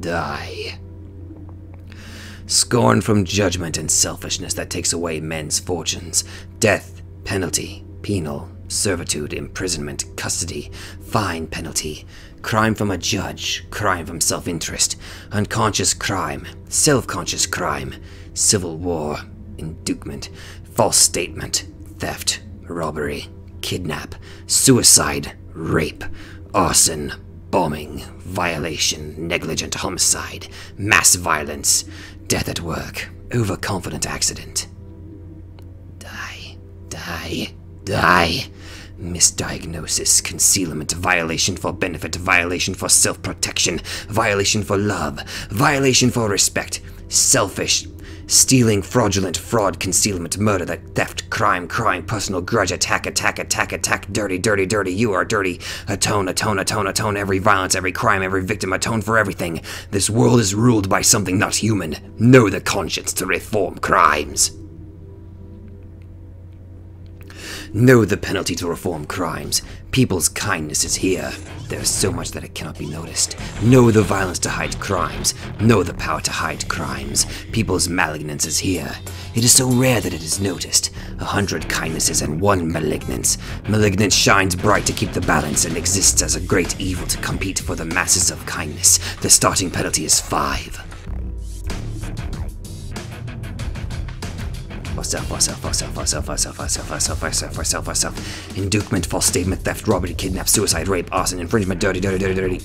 Die. Scorn from judgment and selfishness that takes away men's fortunes. Death, penalty, penal, servitude, imprisonment, custody, fine penalty. Crime from a judge, crime from self interest, unconscious crime, self conscious crime, civil war, inducement, false statement, theft, robbery, kidnap, suicide, rape, arson, bombing, violation, negligent homicide, mass violence, death at work, overconfident accident. Die, die, die. Misdiagnosis, concealment, violation for benefit, violation for self protection, violation for love, violation for respect, selfish, stealing, fraudulent, fraud, concealment, murder, that theft, crime, crime, personal grudge, attack, attack, attack, attack, dirty, dirty, dirty, you are dirty, atone, atone, atone, atone, every violence, every crime, every victim, atone for everything. This world is ruled by something not human. Know the conscience to reform crimes. Know the penalty to reform crimes. People's kindness is here. There is so much that it cannot be noticed. Know the violence to hide crimes. Know the power to hide crimes. People's malignance is here. It is so rare that it is noticed. A hundred kindnesses and one malignance. Malignance shines bright to keep the balance and exists as a great evil to compete for the masses of kindness. The starting penalty is five. For self, for self, for self, for self, for self. Inducement, false statement, theft, robbery, kidnap, suicide, rape, arson, infringement, dirty, dirty, dirty, dirty.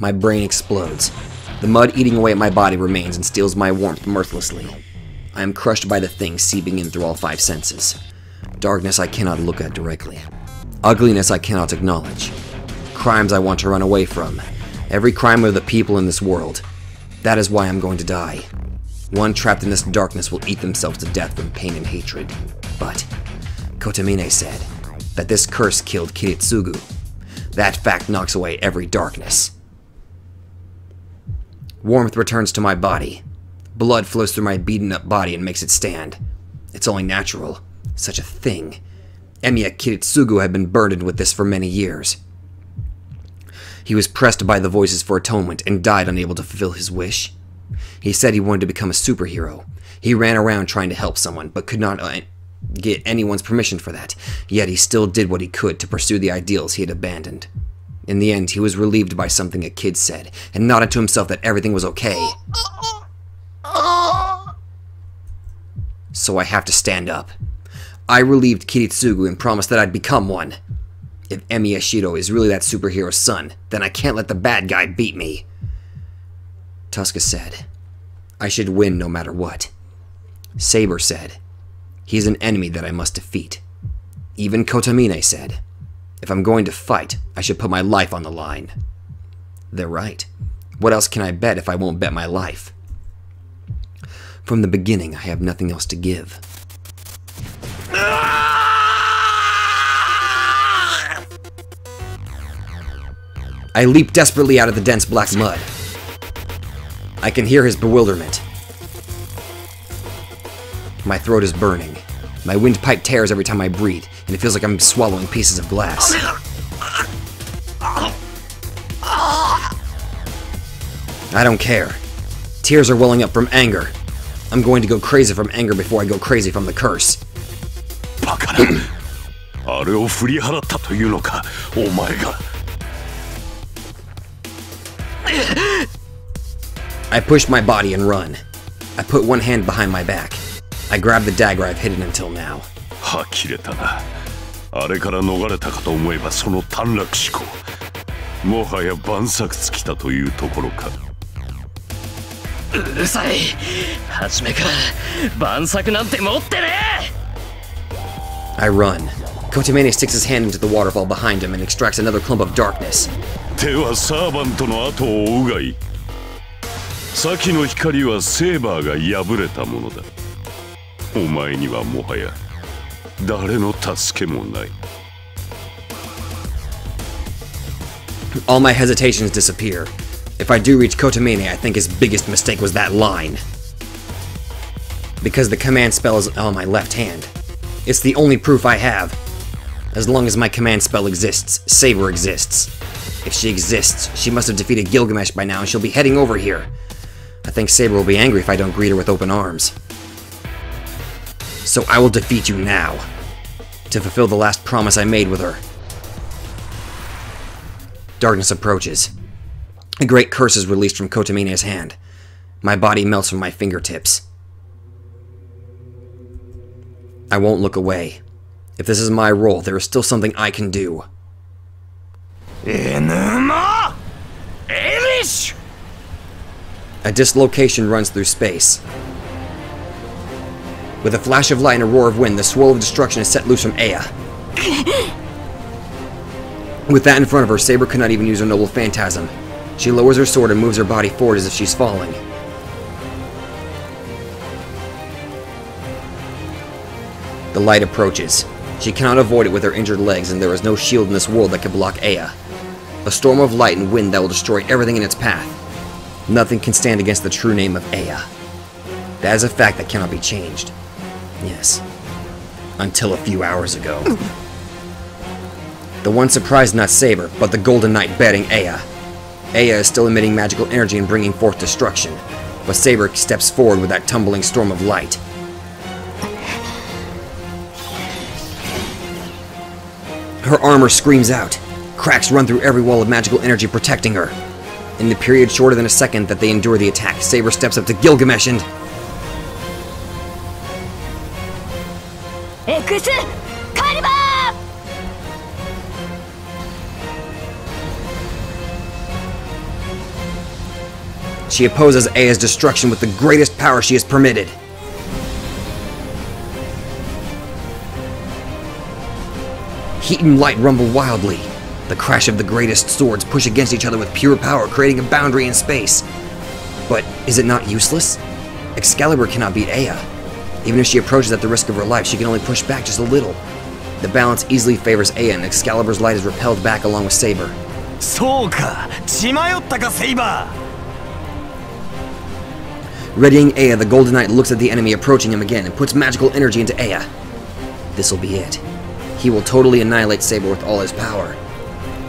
My brain explodes. The mud eating away at my body remains and steals my warmth mirthlessly. I am crushed by the thing seeping in through all five senses. Darkness I cannot look at directly. Ugliness I cannot acknowledge. Crimes I want to run away from. Every crime of the people in this world. That is why I'm going to die. One trapped in this darkness will eat themselves to death from pain and hatred. But Kotamine said that this curse killed Kiritsugu. That fact knocks away every darkness. Warmth returns to my body. Blood flows through my beaten up body and makes it stand. It's only natural. Such a thing. Emiya Kiritsugu had been burdened with this for many years. He was pressed by the voices for atonement and died unable to fulfill his wish. He said he wanted to become a superhero. He ran around trying to help someone, but could not uh, get anyone's permission for that. Yet he still did what he could to pursue the ideals he had abandoned. In the end, he was relieved by something a kid said, and nodded to himself that everything was okay. So I have to stand up. I relieved Kiritsugu and promised that I'd become one. If Emiya Shiro is really that superhero's son, then I can't let the bad guy beat me. Tohsaka said, I should win no matter what. Saber said, he is an enemy that I must defeat. Even Kotamine said, if I'm going to fight, I should put my life on the line. They're right. What else can I bet if I won't bet my life? From the beginning, I have nothing else to give. I leap desperately out of the dense black mud. I can hear his bewilderment. My throat is burning. My windpipe tears every time I breathe, and it feels like I'm swallowing pieces of glass. I don't care. Tears are welling up from anger. I'm going to go crazy from anger before I go crazy from the curse. バカなあれを振り払ったというのかお前が。I push my body and run. I put one hand behind my back. I grab the dagger I've hidden until now. 呆れたな。あれから逃れたかと思えばその短絡思考。もはや万策尽きたというところか。うるさい。初めから万策なんて持ってね I run. Kotomane sticks his hand into the waterfall behind him and extracts another clump of darkness. 手はサーバントの後を追うがいい先の光はセーバーが破れたものだお前にはもはや誰の助けもない All my hesitations disappear. If I do reach Kotomane, I think his biggest mistake was that line. Because the command spell is on my left hand. It's the only proof I have. As long as my command spell exists, Saber exists. If she exists, she must have defeated Gilgamesh by now and she'll be heading over here. I think Saber will be angry if I don't greet her with open arms. So I will defeat you now, to fulfill the last promise I made with her. Darkness approaches. A great curse is released from Kotamina's hand. My body melts from my fingertips. I won't look away. If this is my role, there is still something I can do. Enuma! Elish! A dislocation runs through space. With a flash of light and a roar of wind, the swirl of destruction is set loose from Ea. With that in front of her, Saber could not even use her noble phantasm. She lowers her sword and moves her body forward as if she's falling. The light approaches. She cannot avoid it with her injured legs, and there is no shield in this world that can block Ea. A storm of light and wind that will destroy everything in its path. Nothing can stand against the true name of Ea. That is a fact that cannot be changed. Yes. Until a few hours ago. The one surprised not Saber, but the Golden Knight betting Ea. Ea is still emitting magical energy and bringing forth destruction, but Saber steps forward with that tumbling storm of light. Her armor screams out. Cracks run through every wall of magical energy protecting her. In the period shorter than a second that they endure the attack, Saber steps up to Gilgamesh and. X Kaliba! She opposes Ea's destruction with the greatest power she is permitted. Heat and light rumble wildly. The crash of the greatest swords push against each other with pure power, creating a boundary in space. But is it not useless? Excalibur cannot beat Ea. Even if she approaches at the risk of her life, she can only push back just a little. The balance easily favors Ea, and Excalibur's light is repelled back along with Saber. そうか、血迷ったか、セイバー Readying Ea, the Golden Knight looks at the enemy approaching him again and puts magical energy into Ea. This'll be it. He will totally annihilate Saber with all his power.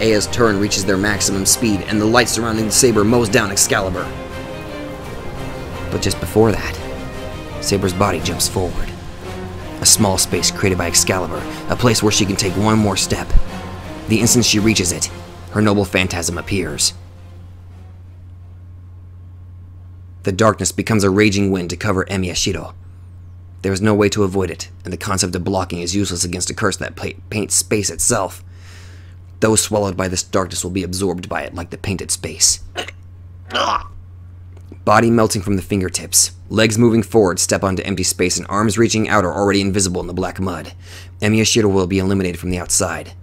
Ea's turn reaches their maximum speed, and the light surrounding the Saber mows down Excalibur. But just before that, Saber's body jumps forward. A small space created by Excalibur, a place where she can take one more step. The instant she reaches it, her noble phantasm appears. The darkness becomes a raging wind to cover Emiya Shiro. There is no way to avoid it, and the concept of blocking is useless against a curse that paints space itself. Those swallowed by this darkness will be absorbed by it like the painted space. Body melting from the fingertips, legs moving forward step onto empty space, and arms reaching out are already invisible in the black mud. Emiya Shiro will be eliminated from the outside.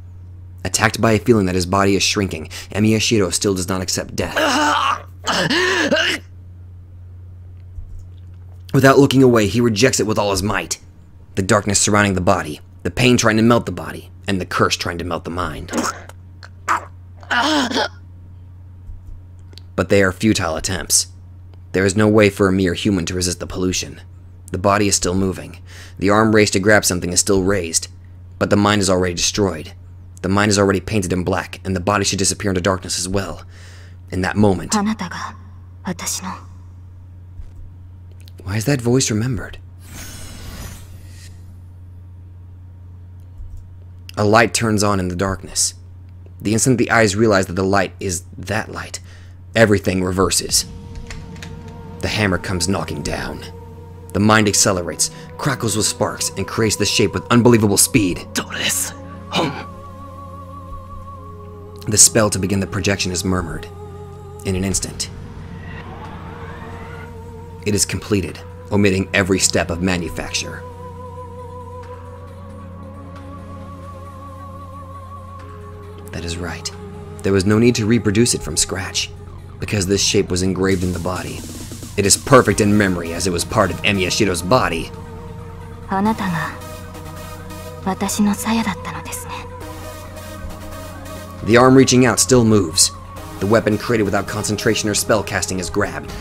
Attacked by a feeling that his body is shrinking, Emiya Shiro still does not accept death. Without looking away, he rejects it with all his might. The darkness surrounding the body, the pain trying to melt the body, and the curse trying to melt the mind. But they are futile attempts. There is no way for a mere human to resist the pollution. The body is still moving. The arm raised to grab something is still raised. But the mind is already destroyed. The mind is already painted in black, and the body should disappear into darkness as well. In that moment... Why is that voice remembered? A light turns on in the darkness. The instant the eyes realize that the light is that light, everything reverses. The hammer comes knocking down. The mind accelerates, crackles with sparks, and creates the shape with unbelievable speed. Trace, on. The spell to begin the projection is murmured. In an instant, it is completed, omitting every step of manufacture. That is right. There was no need to reproduce it from scratch, because this shape was engraved in the body. It is perfect in memory as it was part of Emiya Shiro's body. The arm reaching out still moves. The weapon created without concentration or spell casting is grabbed,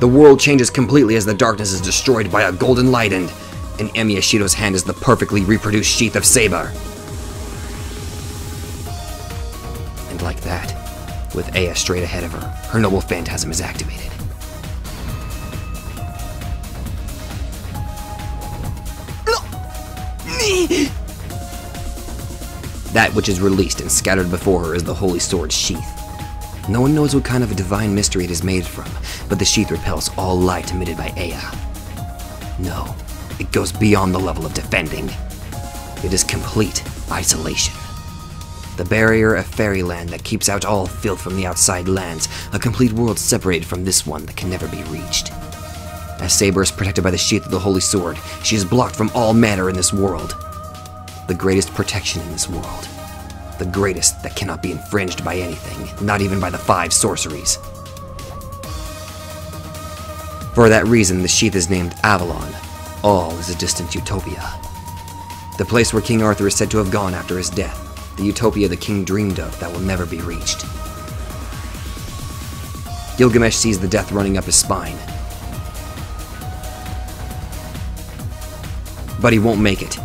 The world changes completely as the darkness is destroyed by a golden light and in Emiya Shiro's hand is the perfectly reproduced sheath of Saber. And like that, with Ea straight ahead of her, her noble phantasm is activated. That which is released and scattered before her is the holy sword's sheath. No one knows what kind of a divine mystery it is made from, but the sheath repels all light emitted by Ea. No, it goes beyond the level of defending. It is complete isolation. The barrier of fairyland that keeps out all filth from the outside lands, a complete world separated from this one that can never be reached. As Saber is protected by the sheath of the Holy Sword, she is blocked from all matter in this world. The greatest protection in this world. The greatest that cannot be infringed by anything, not even by the five sorceries. For that reason, the sheath is named Avalon. All is a distant utopia. The place where King Arthur is said to have gone after his death. The utopia the king dreamed of that will never be reached. Gilgamesh sees the death running up his spine. But he won't make it.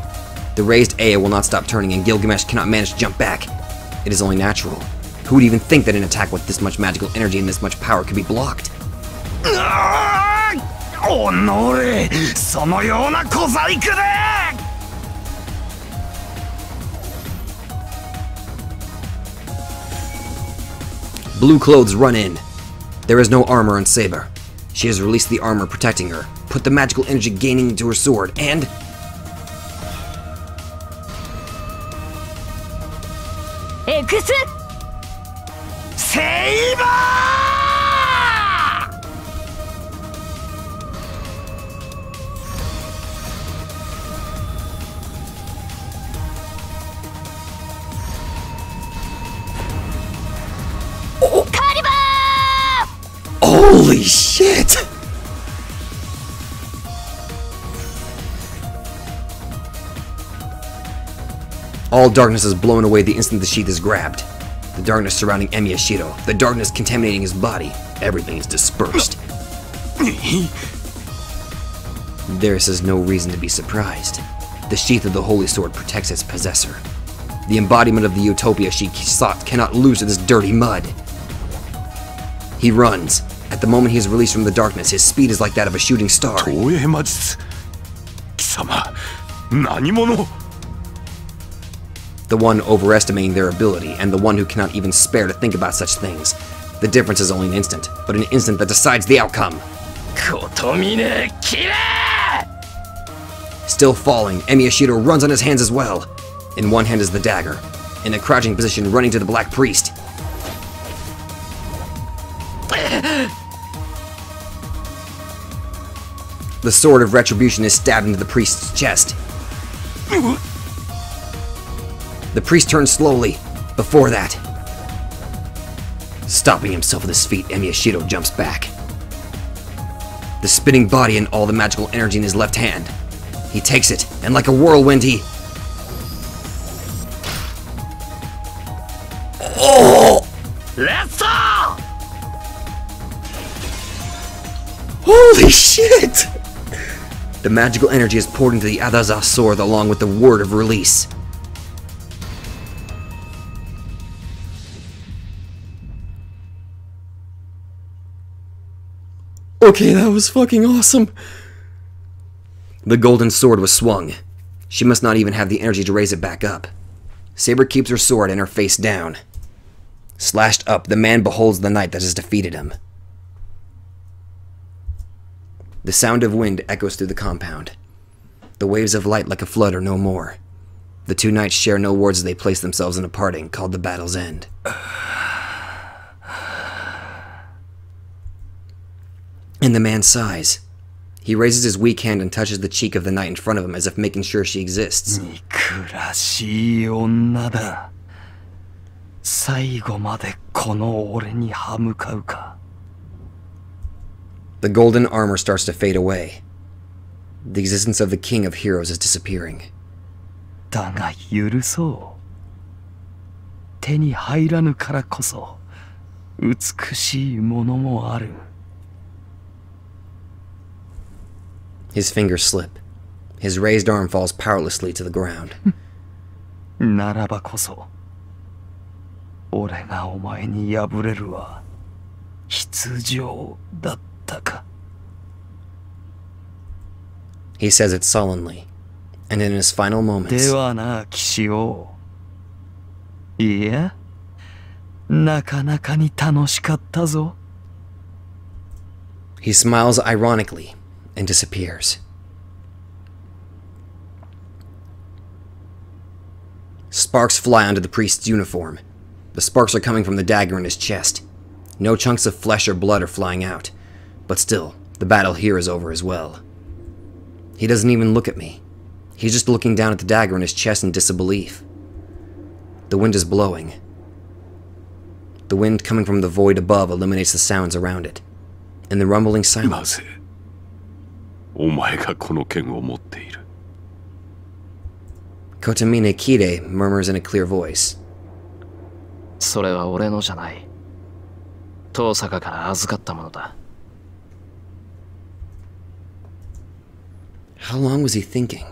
The raised Ea will not stop turning, and Gilgamesh cannot manage to jump back. It is only natural. Who would even think that an attack with this much magical energy and this much power could be blocked? Blue clothes run in. There is no armor on Saber. She has released the armor protecting her, put the magical energy gaining into her sword, and X セイバーカリバ Holy shit! All darkness is blown away the instant the sheath is grabbed. The darkness surrounding Emiya Shiro, the darkness contaminating his body, everything is dispersed. There is no reason to be surprised. The sheath of the Holy Sword protects its possessor. The embodiment of the utopia she sought cannot lose to this dirty mud. He runs. At the moment he is released from the darkness, his speed is like that of a shooting star. 東映魔術貴様何者 the one overestimating their ability, and the one who cannot even spare to think about such things. The difference is only an instant, but an instant that decides the outcome. Kotomine Kira! Still falling, Emiya Shiro runs on his hands as well. In one hand is the dagger, in a crouching position running to the Black Priest. the Sword of Retribution is stabbed into the priest's chest. The priest turned slowly. Before that, stopping himself with his feet, Emiya Shiro jumps back. The spinning body and all the magical energy in his left hand. He takes it, and like a whirlwind, he. Oh! Let's go! Holy shit! The magical energy is poured into the Azoth Sword along with the word of release. Okay, that was fucking awesome. The golden sword was swung. She must not even have the energy to raise it back up. Saber keeps her sword and her face down. Slashed up, the man beholds the knight that has defeated him. The sound of wind echoes through the compound. The waves of light like a flood are no more. The two knights share no words as they place themselves in a parting called the battle's end. And the man sighs. He raises his weak hand and touches the cheek of the knight in front of him as if making sure she exists. 憎らしい女だ最後までこの俺に歯向かうか The golden armor starts to fade away. The existence of the king of heroes is disappearing. だが許そう手に入らぬからこそ美しいものもある His fingers slip. His raised arm falls powerlessly to the ground. ならばこそ俺がお前に敗れるは必定だったか He says it sullenly, and in his final で moments, はな騎士王いやなかなかに楽しかったぞ he smiles ironically and disappears. Sparks fly onto the priest's uniform. The sparks are coming from the dagger in his chest. No chunks of flesh or blood are flying out, but still, the battle here is over as well. He doesn't even look at me. He's just looking down at the dagger in his chest in disbelief. The wind is blowing. The wind coming from the void above eliminates the sounds around it. And the rumbling silence, ぜお前がこの剣を持っている Kotamine Kide murmurs in a clear voice. それは俺のじゃない遠坂から預かったものだ How long was he thinking?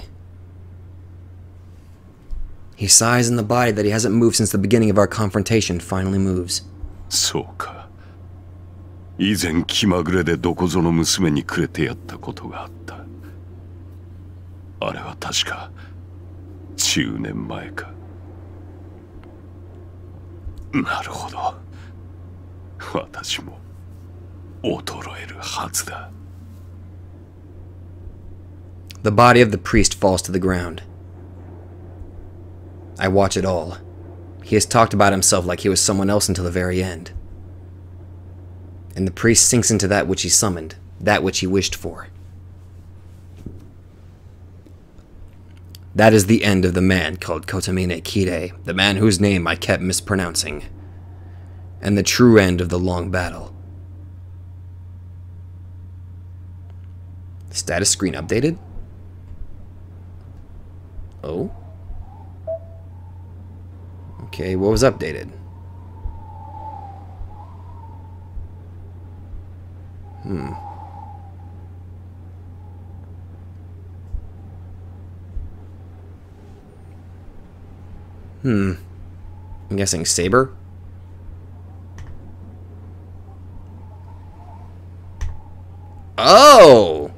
He sighs and the body that he hasn't moved since the beginning of our confrontation finally moves. そうか 以前気まぐれでどこぞの娘にくれてやったことがあったあれは確か10年前かなるほど私も衰えるはずだ The body of the priest falls to the ground. I watch it all. He has talked about himself like he was someone else until the very end. And the priest sinks into that which he summoned, that which he wished for. That is the end of the man called Kotamine Kide, the man whose name I kept mispronouncing. And the true end of the long battle. Status screen updated? Oh? Okay, what was updated? Hmm. Hmm. I'm guessing Saber? Oh!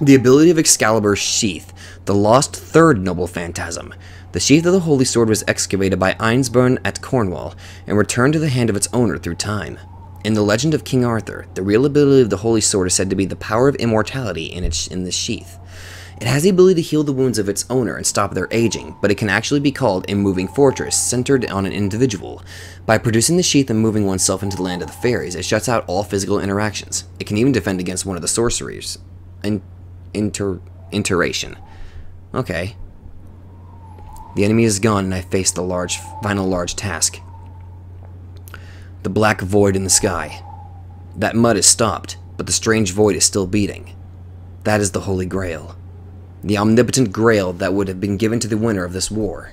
The ability of Excalibur's sheath, the lost third noble phantasm. The sheath of the Holy Sword was excavated by Einzbern at Cornwall and returned to the hand of its owner through time. In the legend of King Arthur, the real ability of the Holy Sword is said to be the power of immortality in, its, in this sheath. It has the ability to heal the wounds of its owner and stop their aging, but it can actually be called a moving fortress centered on an individual. By producing the sheath and moving oneself into the land of the fairies, it shuts out all physical interactions. It can even defend against one of the sorceries. In, inter, interation. Okay. The enemy is gone and I face the large, final large task. The black void in the sky. That mud has stopped, but the strange void is still beating. That is the Holy Grail. The omnipotent grail that would have been given to the winner of this war.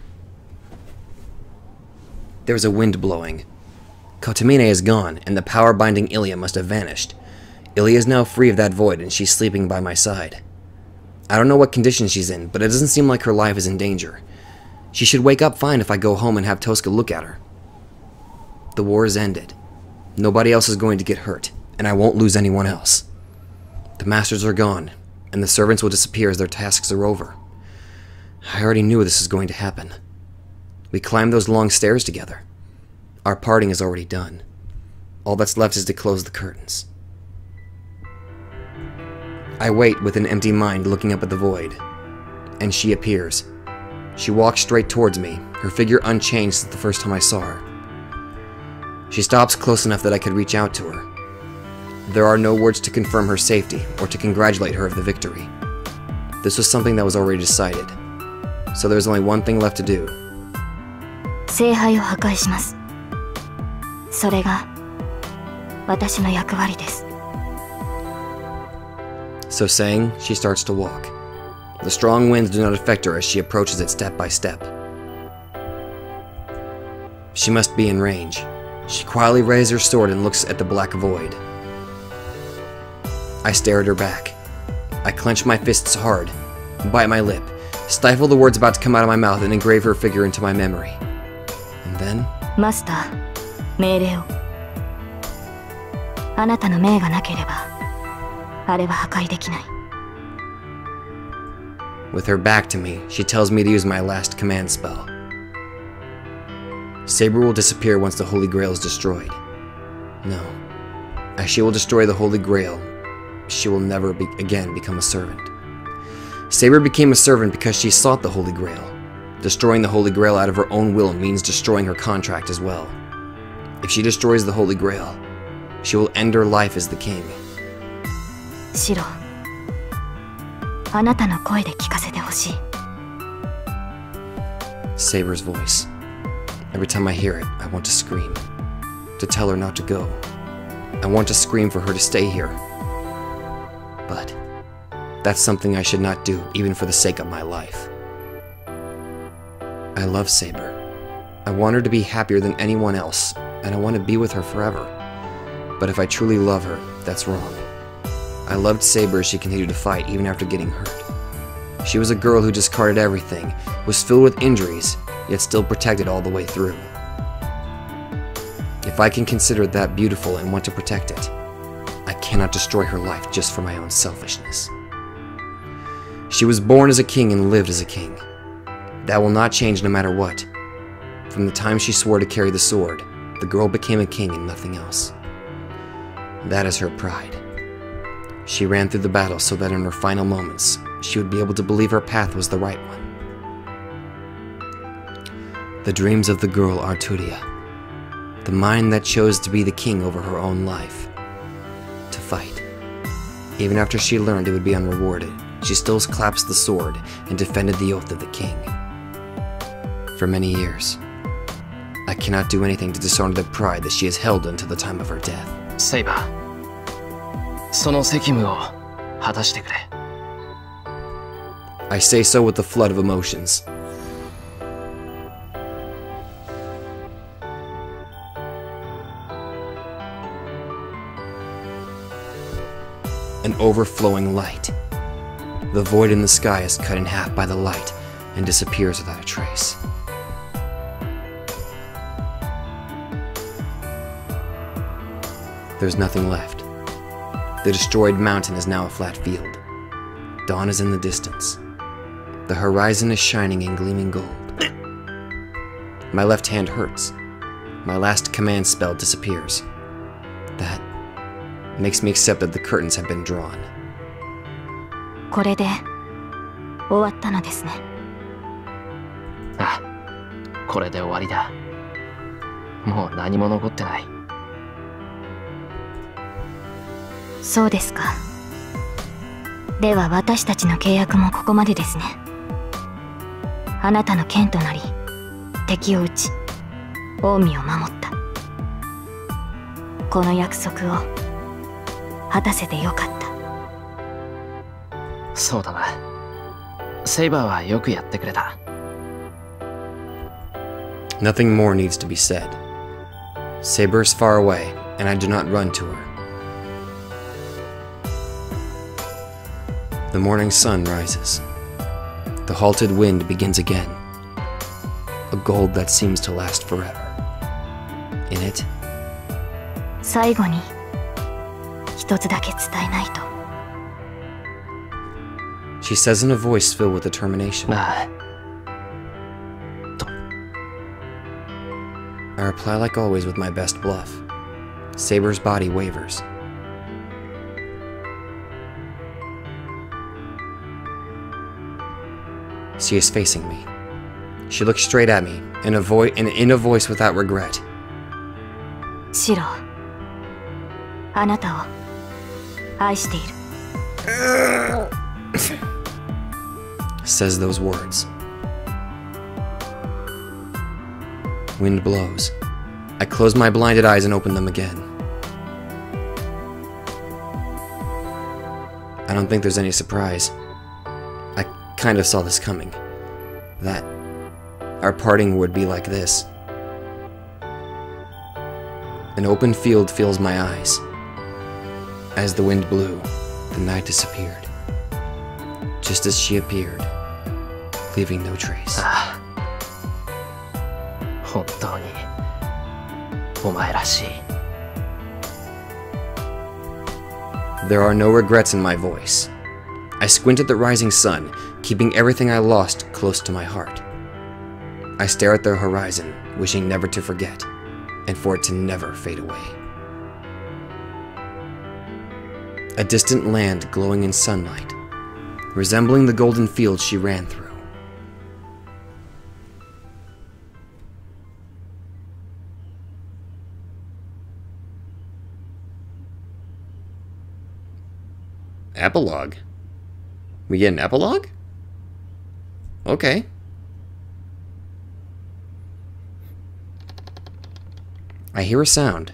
There is a wind blowing. Kotamine is gone, and the power binding Ilya must have vanished. Ilya is now free of that void, and she's sleeping by my side. I don't know what condition she's in, but it doesn't seem like her life is in danger. She should wake up fine if I go home and have Tohsaka look at her. The war is ended. Nobody else is going to get hurt, and I won't lose anyone else. The masters are gone, and the servants will disappear as their tasks are over. I already knew this was going to happen. We climbed those long stairs together. Our parting is already done. All that's left is to close the curtains. I wait with an empty mind looking up at the void, and she appears. She walks straight towards me, her figure unchanged since the first time I saw her. She stops close enough that I could reach out to her. There are no words to confirm her safety or to congratulate her of the victory. This was something that was already decided, so there's only one thing left to do 聖杯を破壊しますそれが私の役割です So saying, she starts to walk. The strong winds do not affect her as she approaches it step by step. She must be in range. She quietly raises her sword and looks at the black void. I stare at her back. I clench my fists hard, bite my lip, stifle the words about to come out of my mouth, and engrave her figure into my memory. And then, マスター命令をあなたの命がなければあれは破壊できない with her back to me, she tells me to use my last command spell. Saber will disappear once the Holy Grail is destroyed. No. As she will destroy the Holy Grail, she will never be again become a servant. Saber became a servant because she sought the Holy Grail. Destroying the Holy Grail out of her own will means destroying her contract as well. If she destroys the Holy Grail, she will end her life as the king. シロあなたの声で聞かせてほしい Saber's voice. Every time I hear it, I want to scream. To tell her not to go. I want to scream for her to stay here. But that's something I should not do, even for the sake of my life. I love Saber. I want her to be happier than anyone else, and I want to be with her forever. But if I truly love her, that's wrong. I loved Saber as she continued to fight even after getting hurt. She was a girl who discarded everything, was filled with injuries, yet still protected all the way through. If I can consider that beautiful and want to protect it, I cannot destroy her life just for my own selfishness. She was born as a king and lived as a king. That will not change no matter what. From the time she swore to carry the sword, the girl became a king and nothing else. That is her pride. She ran through the battle so that in her final moments, she would be able to believe her path was the right one The dreams of the girl Arturia, the mind that chose to be the king over her own life, to fight. Even after she learned it would be unrewarded, she still clasped the sword and defended the oath of the king. For many years, I cannot do anything to dishonor the pride that she has held until the time of her death. セイバーその責務を果たしてくれ I say so with a flood of emotions. An overflowing light. The void in the sky is cut in half by the light and disappears without a trace. There's nothing left. The destroyed mountain is now a flat field. Dawn is in the distance. The horizon is shining in gleaming gold. My left hand hurts. My last command spell disappears. That makes me accept that the curtains have been drawn. これで終わったのですね。あこれで終わりだ。もう何も残ってない。そうですか。では私たちの契約もここまでですね。あなたの剣となり敵を撃ち近江を守った。この約束を果たせてよかったそうだなセイバーはよくやってくれた Nothing more needs to be said. Saber is far away, and I do not run to her. The morning sun rises. The halted wind begins again. A gold that seems to last forever. In it, 最後に 一つだけ伝えないと she says in a voice filled with determination. ああ I reply like always with my best bluff. Saber's body wavers. She is facing me. She looks straight at me, in a, vo- in, in a voice without regret. シロあなたを 愛している says those words. Wind blows. I close my blinded eyes and open them again. I don't think there's any surprise. I kind of saw this coming. That our parting would be like this. An open field fills my eyes. As the wind blew, the night disappeared. just as she appeared, leaving no trace. 本当にお前らしい There are no regrets in my voice. I squint at the rising sun, keeping everything I lost close to my heart. I stare at the horizon, wishing never to forget, and for it to never fade away. A distant land glowing in sunlight, resembling the golden fields she ran through. Epilogue? We get an epilogue? Okay. I hear a sound.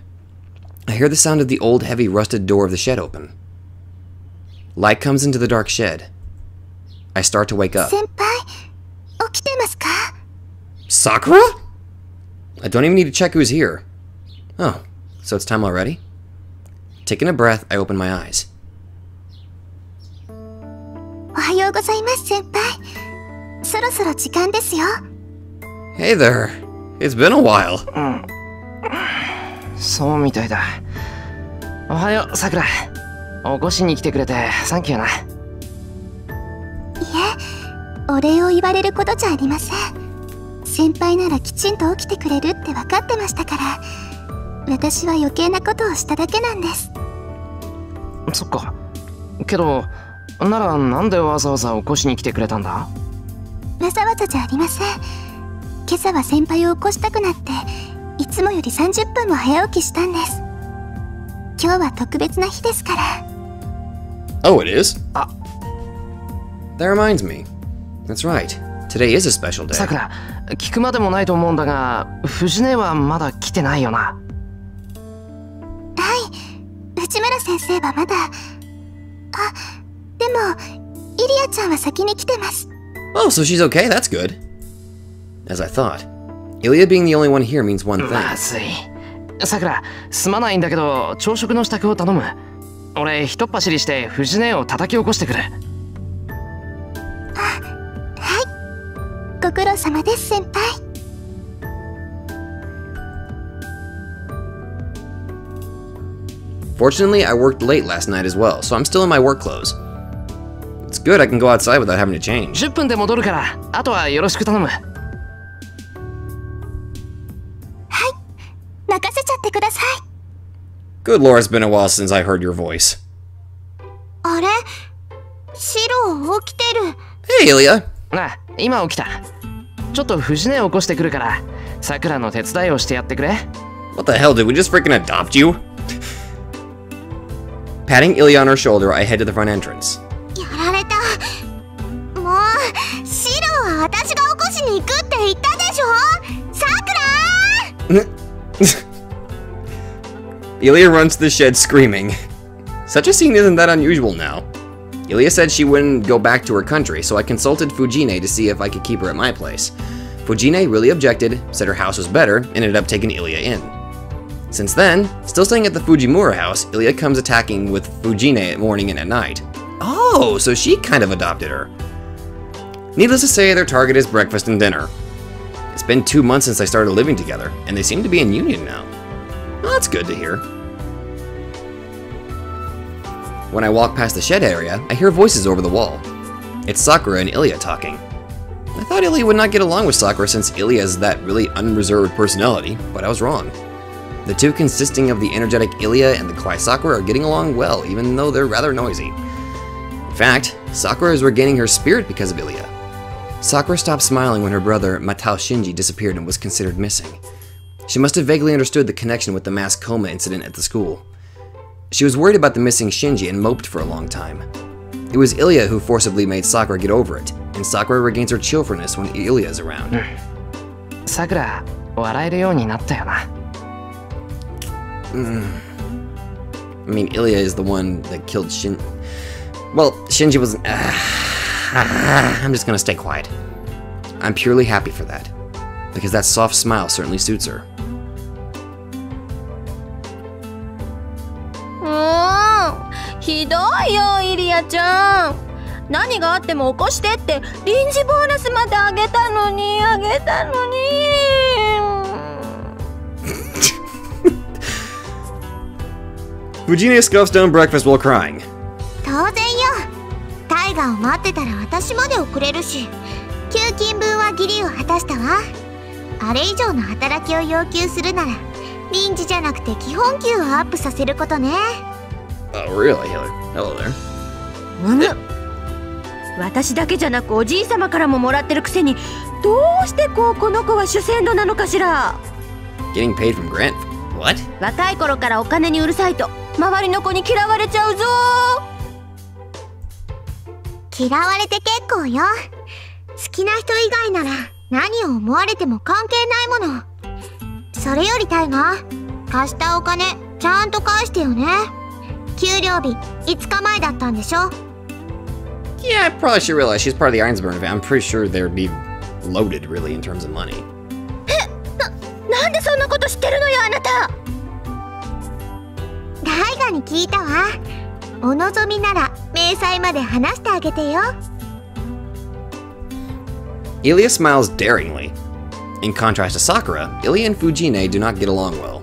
I hear the sound of the old, heavy, rusted door of the shed open. Light comes into the dark shed. I start to wake up. 先輩起きてますか Sakura? I don't even need to check who's here. Oh, so it's time already? Taking a breath, I open my eyes. おはようございます先輩そろそろ時間ですよ Hey there. It's been a while. そうみたいだおはようさくら 起こしに来てくれてサンキューな。いえお礼を言われることじゃありません。先輩ならきちんと起きてくれるって分かってましたから私は余計なことをしただけなんです。そっか。けどならなんでわざわざ起こしに来てくれたんだ？わざわざじゃありません。今朝は先輩を起こしたくなっていつもより30分も早起きしたんです。今日は特別な日ですから Oh, it is? Ah. That reminds me. That's right. Today is a special day. さくら聞くまでもないと思うんだが藤根はまだ来てないよなはい内村先生はまだあでもイリアちゃんは先に来てます Oh, so she's okay. That's good. As I thought. Ilya being the only one here means one thing. まずいさくらすまないんだけど朝食の支度を頼む俺ひとっ走りして藤根を叩き起こしてくるご苦労様です先輩 Fortunately, I worked late last night as well, so I'm still in my work clothes. It's good I can go outside without having to change. 10分で戻るからあとはよろしく頼む任せちゃってください Good lord, it's been a while since I heard your voice. あれシロ起きてる Hey, Ilya. なあ今起きたちょっと藤根を起こしてくるからさくらの手伝いをしてやってくれ What the hell, did we just freaking adopt you? Patting Ilya on her shoulder, I head to the front entrance. やられたもうシロは私が起こしに行くって言ったでしょさくら Ilya runs to the shed screaming. Such a scene isn't that unusual now. Ilya said she wouldn't go back to her country, so I consulted Fuji-nee to see if I could keep her at my place. Fuji-nee really objected, said her house was better, and ended up taking Ilya in. Since then, still staying at the Fujimura house, Ilya comes attacking with Fuji-nee at morning and at night. Oh, so she kind of adopted her. Needless to say, their target is breakfast and dinner. It's been two months since I started living together, and they seem to be in union now. Well, that's good to hear. When I walk past the shed area, I hear voices over the wall. It's Sakura and Ilya talking. I thought Ilya would not get along with Sakura since Ilya has that really unreserved personality, but I was wrong. The two consisting of the energetic Ilya and the quiet Sakura are getting along well, even though they're rather noisy. In fact, Sakura is regaining her spirit because of Ilya. Sakura stopped smiling when her brother Matou Shinji disappeared and was considered missing. She must have vaguely understood the connection with the mass coma incident at the school. She was worried about the missing Shinji and moped for a long time. It was Ilya who forcibly made Sakura get over it, and Sakura regains her cheerfulness when Ilya is around. Hmm. Sakura, mm. I mean, Ilya is the one that killed Shin... Well, Shinji was... Uh, I'm just gonna stay quiet. I'm purely happy for that, because that soft smile certainly suits her. ひどいよイリアちゃん。何があっても起こしてって。臨時ボーナスまであげたのにあげたのに。Fujine scuffs down breakfast while crying. 当然よ。タイガを待ってたら私まで遅れるし。給金分は義理を果たしたわ。あれ以上の働きを要求するなら臨時じゃなくて基本給をアップさせることね Oh, really? Hello there. 私だけじゃなくおじい様からももらってるくせにどうしてこうこの子は主戦度なのかしら？Getting paid from Grant? What? 若い頃からお金にうるさいと周りの子に嫌われちゃうぞ嫌われて結構よ好きな人以外なら何を思われても関係ないものそれよりタイガ貸したお金ちゃんと返してよね給料日5日前だったんでしょ Yeah, I probably should realize she's part of the Einzbern family. I'm pretty sure they'd be loaded, really, in terms of money. なんでそんなこと知ってるのよあなたライガに聞いたわお望みなら明細まで話してあげてよ Ilya smiles daringly. In contrast to Sakura, Ilya and Fuji-nee do not get along well.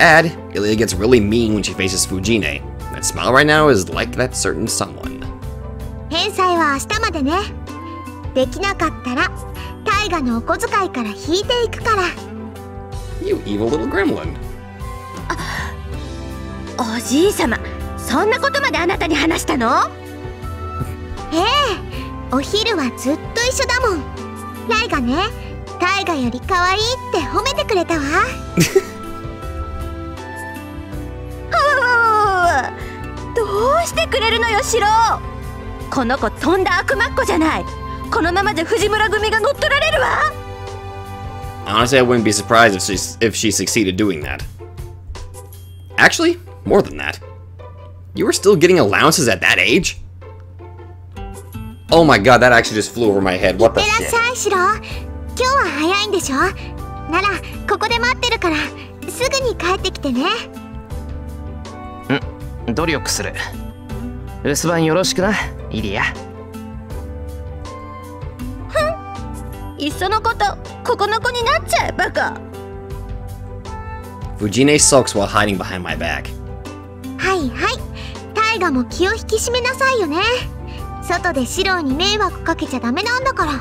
Add, Ilya gets really mean when she faces Fujine. That smile right now is like that certain someone. 返済は明日までねできなかったらタイガのお小遣いから引いていくから You evil little gremlin. おじい様そんなことまであなたに話したのええお昼はずっと一緒だもんライがねタイガより可愛いって褒めてくれたわうしてくれるのよシロこの子とんだ悪魔っ子じゃないこのままじゃ藤村組が乗っ取られるわ Honestly, I wouldn't be surprised if she, if she succeeded doing that. Actually, more than that. You were still getting allowances at that age? Oh my god, that actually just flew over my head. What い the ってらっし shit? 今日は早いんでしょならここで待ってるからすぐに帰ってきてね努力する。留守番よろしくな。イリアいっそのことここの子になっちゃえバカ Fujine sulks while hiding behind my back. はいはい。タイガも気を引き締めなさいよね。外でシロに迷惑かけちゃダメなんだから。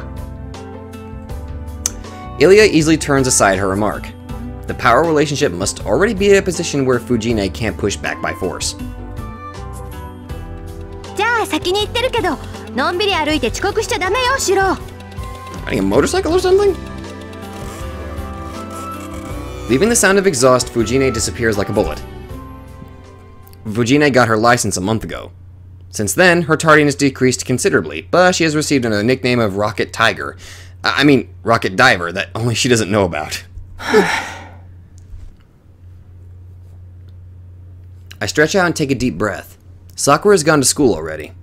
Ilya easily turns aside her remark. the power relationship must already be in a position where Fuji-nee can't push back by force. じゃあ先に行ってるけど、のんびり歩いて遅刻しちゃダメよ、シロ。Riding a motorcycle or something? Leaving the sound of exhaust, Fuji-nee disappears like a bullet. Fuji-nee got her license a month ago. Since then, her tardiness decreased considerably, but she has received under nickname of Rocket Tiger. I mean, Rocket Diver, that only she doesn't know about. I stretch out and take a deep breath. Sakura has gone to school already.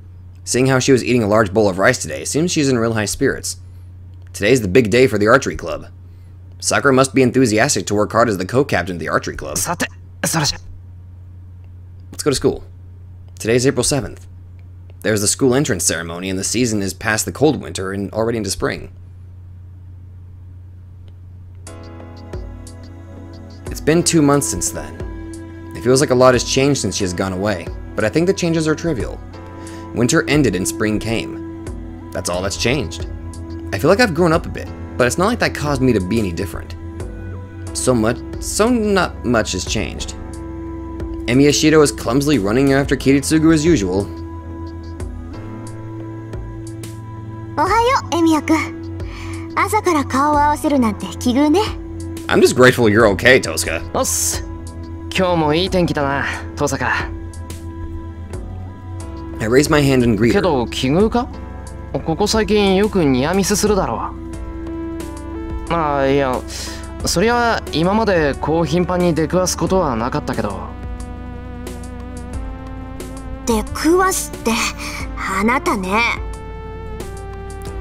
Seeing how she was eating a large bowl of rice today, seems she's in real high spirits. Today's the big day for the archery club. Sakura must be enthusiastic to work hard as the co-captain of the archery club. Let's go to school. Today's April 7th. There's the school entrance ceremony and the season is past the cold winter and already into spring. It's been two months since then feels like a lot has changed since she has gone away, but I think the changes are trivial. Winter ended and spring came. That's all that's changed. I feel like I've grown up a bit, but it's not like that caused me to be any different. So much, so not much has changed. Emiya Shiro is clumsily running after Kiritsugu as usual. I'm just grateful you're okay, Tohsaka. 今日もいい天気だな登坂 I raise my hand and greet け her. ど奇遇かここ最近よくニアミスするだろうまあいやそりゃ今までこう頻繁に出くわすことはなかったけど出くわすってあなたね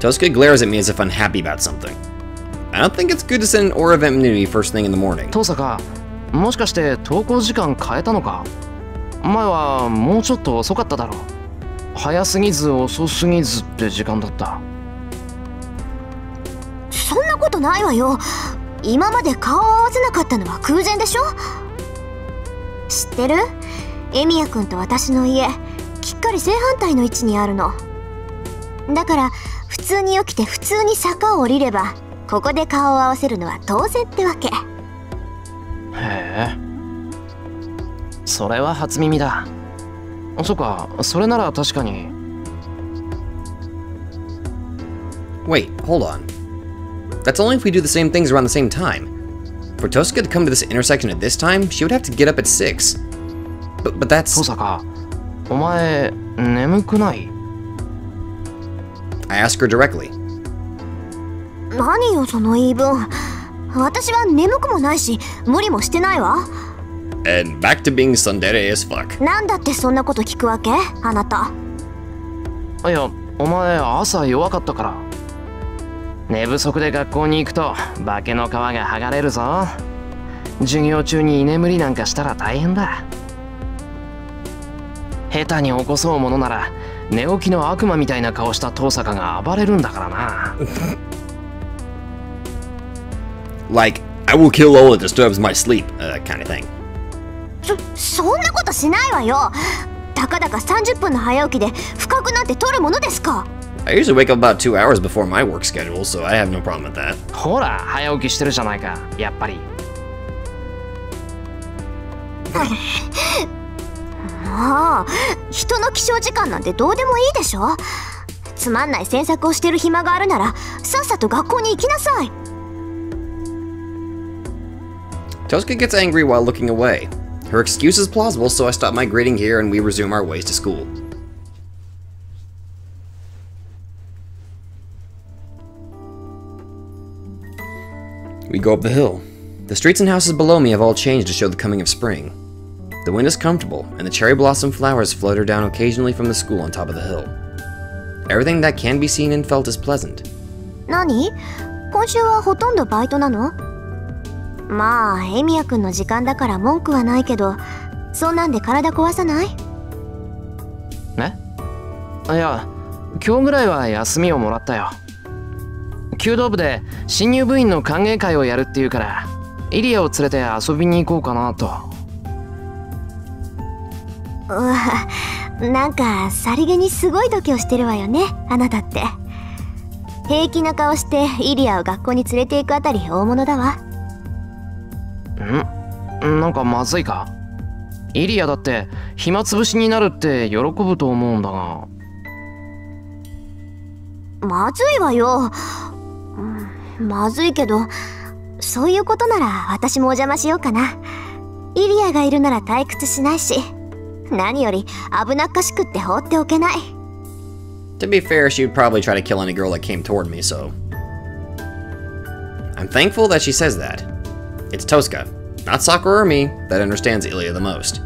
Tosca glares at me as if unhappy about something. I don't think it's good to send an aura of enmity first thing in the morning. 登坂もしかして投稿時間変えたのか？前はもうちょっと遅かっただろう。早すぎず遅すぎずって時間だった。そんなことないわよ。今まで顔を合わせなかったのは空前でしょ？知ってる？エミヤ君と私の家。きっかり正反対の位置にあるの。だから普通に起きて普通に坂を降りればここで顔を合わせるのは当然ってわけ。へえそれは初耳だそっかそれなら確かに Wait, hold on. That's only if we do the same things around the same time. For Tosca to come to this intersection at this time, she would have to get up at 6. But, but that's... 登坂お前眠くない I asked her directly. 何よその言い分私は眠くもないし無理もしてないわ。And back to being tsundere as fuck. なんだってそんなこと聞くわけ？あなた。いやお前朝弱かったから。寝不足で学校に行くと化けの皮が剥がれるぞ。授業中に居眠りなんかしたら大変だ。下手に起こそうものなら寝起きの悪魔みたいな顔した遠坂が暴れるんだからな Like, I will kill all that disturbs my sleep, uh, kind of thing. そそんなことしないわよたかだか30分の早起きで深くなんて取るものですか I usually wake up about two hours before my work schedule, so I have no problem with that. ほら早起きしてるじゃないかやっぱりもう人の起床時間なんてどうでもいいでしょつまんない詮索をしてる暇があるならさっさと学校に行きなさい Tohsaka gets angry while looking away. Her excuse is plausible, so I stop my greeting here and we resume our ways to school. We go up the hill. The streets and houses below me have all changed to show the coming of spring. The wind is comfortable, and the cherry blossom flowers flutter down occasionally from the school on top of the hill. Everything that can be seen and felt is pleasant. 何今週はほとんどバイトなのまあエミヤ君の時間だから文句はないけどそんなんで体壊さない？ね？いや今日ぐらいは休みをもらったよ。弓道部で新入部員の歓迎会をやるっていうからイリアを連れて遊びに行こうかなと。うわなんかさりげにすごい度胸してるわよねあなたって。平気な顔してイリアを学校に連れて行くあたり大物だわん？なんかまずいか？イリアだって暇つぶしになるって喜ぶと思うんだが。まずいわよ、うんまずいけどそういうことなら私もお邪魔しようかな。イリアがいるなら退屈しないし何より危なっかしくって放っておけない。To be fair, she would probably try to kill any girl that came toward me, so. I'm thankful that she says that. It's Tohsaka, not Sakura or me, that understands Ilya the most.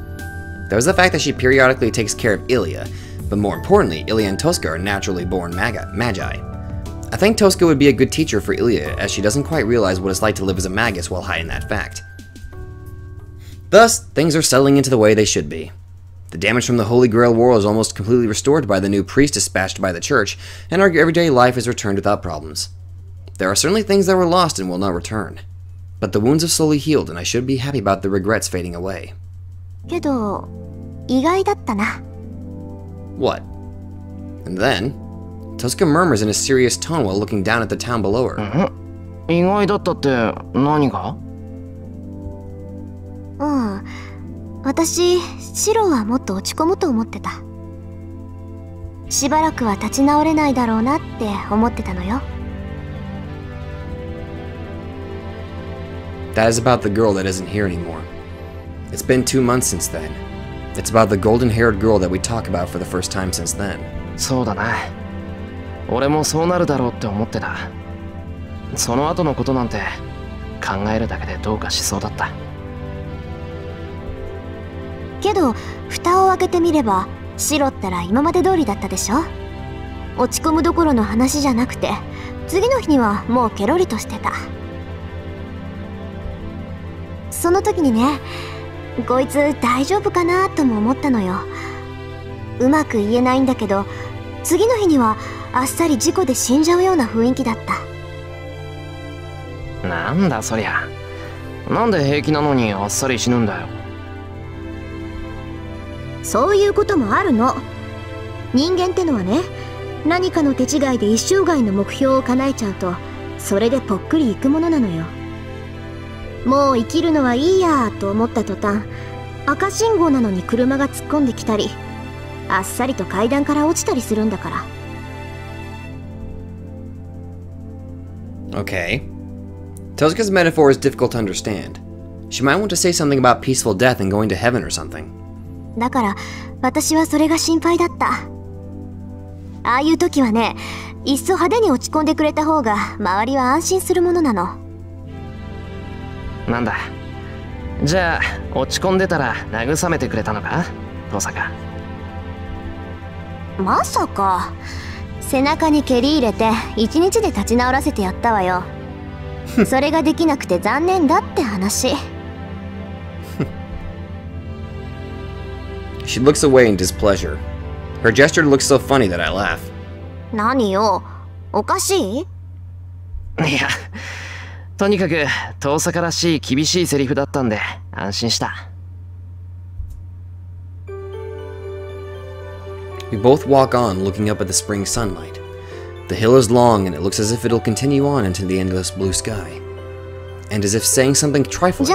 There's the fact that she periodically takes care of Ilya, but more importantly, Ilya and Tohsaka are naturally born maga- magi. I think Tohsaka would be a good teacher for Ilya, as she doesn't quite realize what it's like to live as a magus while hiding that fact. Thus, things are settling into the way they should be. The damage from the Holy Grail War is almost completely restored by the new priest dispatched by the church, and our everyday life is returned without problems. There are certainly things that were lost and will not return. But the wounds have slowly healed, and I should be happy about the regrets fading away. けど意外だったな What? And then, Tosca murmurs in a serious tone while looking down at the town below her. 意外だったって何がうん私シロはもっと落ち込むと思ってたしばらくは立ち直れないだろうなって思ってたのよ That is about the girl that isn't here anymore. It's been two months since then. It's about the golden haired girl that we talk about for the first time since then. そうだな俺もそうなるだろうって思ってたその後のことなんて考えるだけでどうかしそうだったけど蓋を開けてみればシロったら今まで通りだったでしょ落ち込むどころの話じゃなくて次の日にはもうケロリとしてたその時にねこいつ大丈夫かなとも思ったのよ。うまく言えないんだけど次の日にはあっさり事故で死んじゃうような雰囲気だった。なんだそりゃ。なんで平気なのにあっさり死ぬんだよ。そういうこともあるの。人間ってのはね何かの手違いで一生涯の目標を叶えちゃうとそれでぽっくりいくものなのよもう生きるのはいいやと思った途端赤信号なのに車が突っ込んできたりあっさりと階段から落ちたりするんだから Okay. Tozuka's metaphor is difficult to understand. She might want to say something about peaceful death and going to heaven or something. だから私はそれが心配だったああいう時はねいっそ派手に落ち込んでくれた方が周りは安心するものなのなんだ？じゃあ落ち込んでたら慰めてくれたのか？登坂。まさか。背中に蹴り入れて一日で立ち直らせてやったわよ。それができなくて残念だって話。She looks away in displeasure. Her gesture looks so funny that I laugh. 何よ？おかしい？いやとにかく遠坂らしい厳しいセリフだったんで安心した We both walk on, looking up at the spring sunlight. The hill is long, and it looks as if it'll continue on into the endless blue sky. And as if saying something trifling.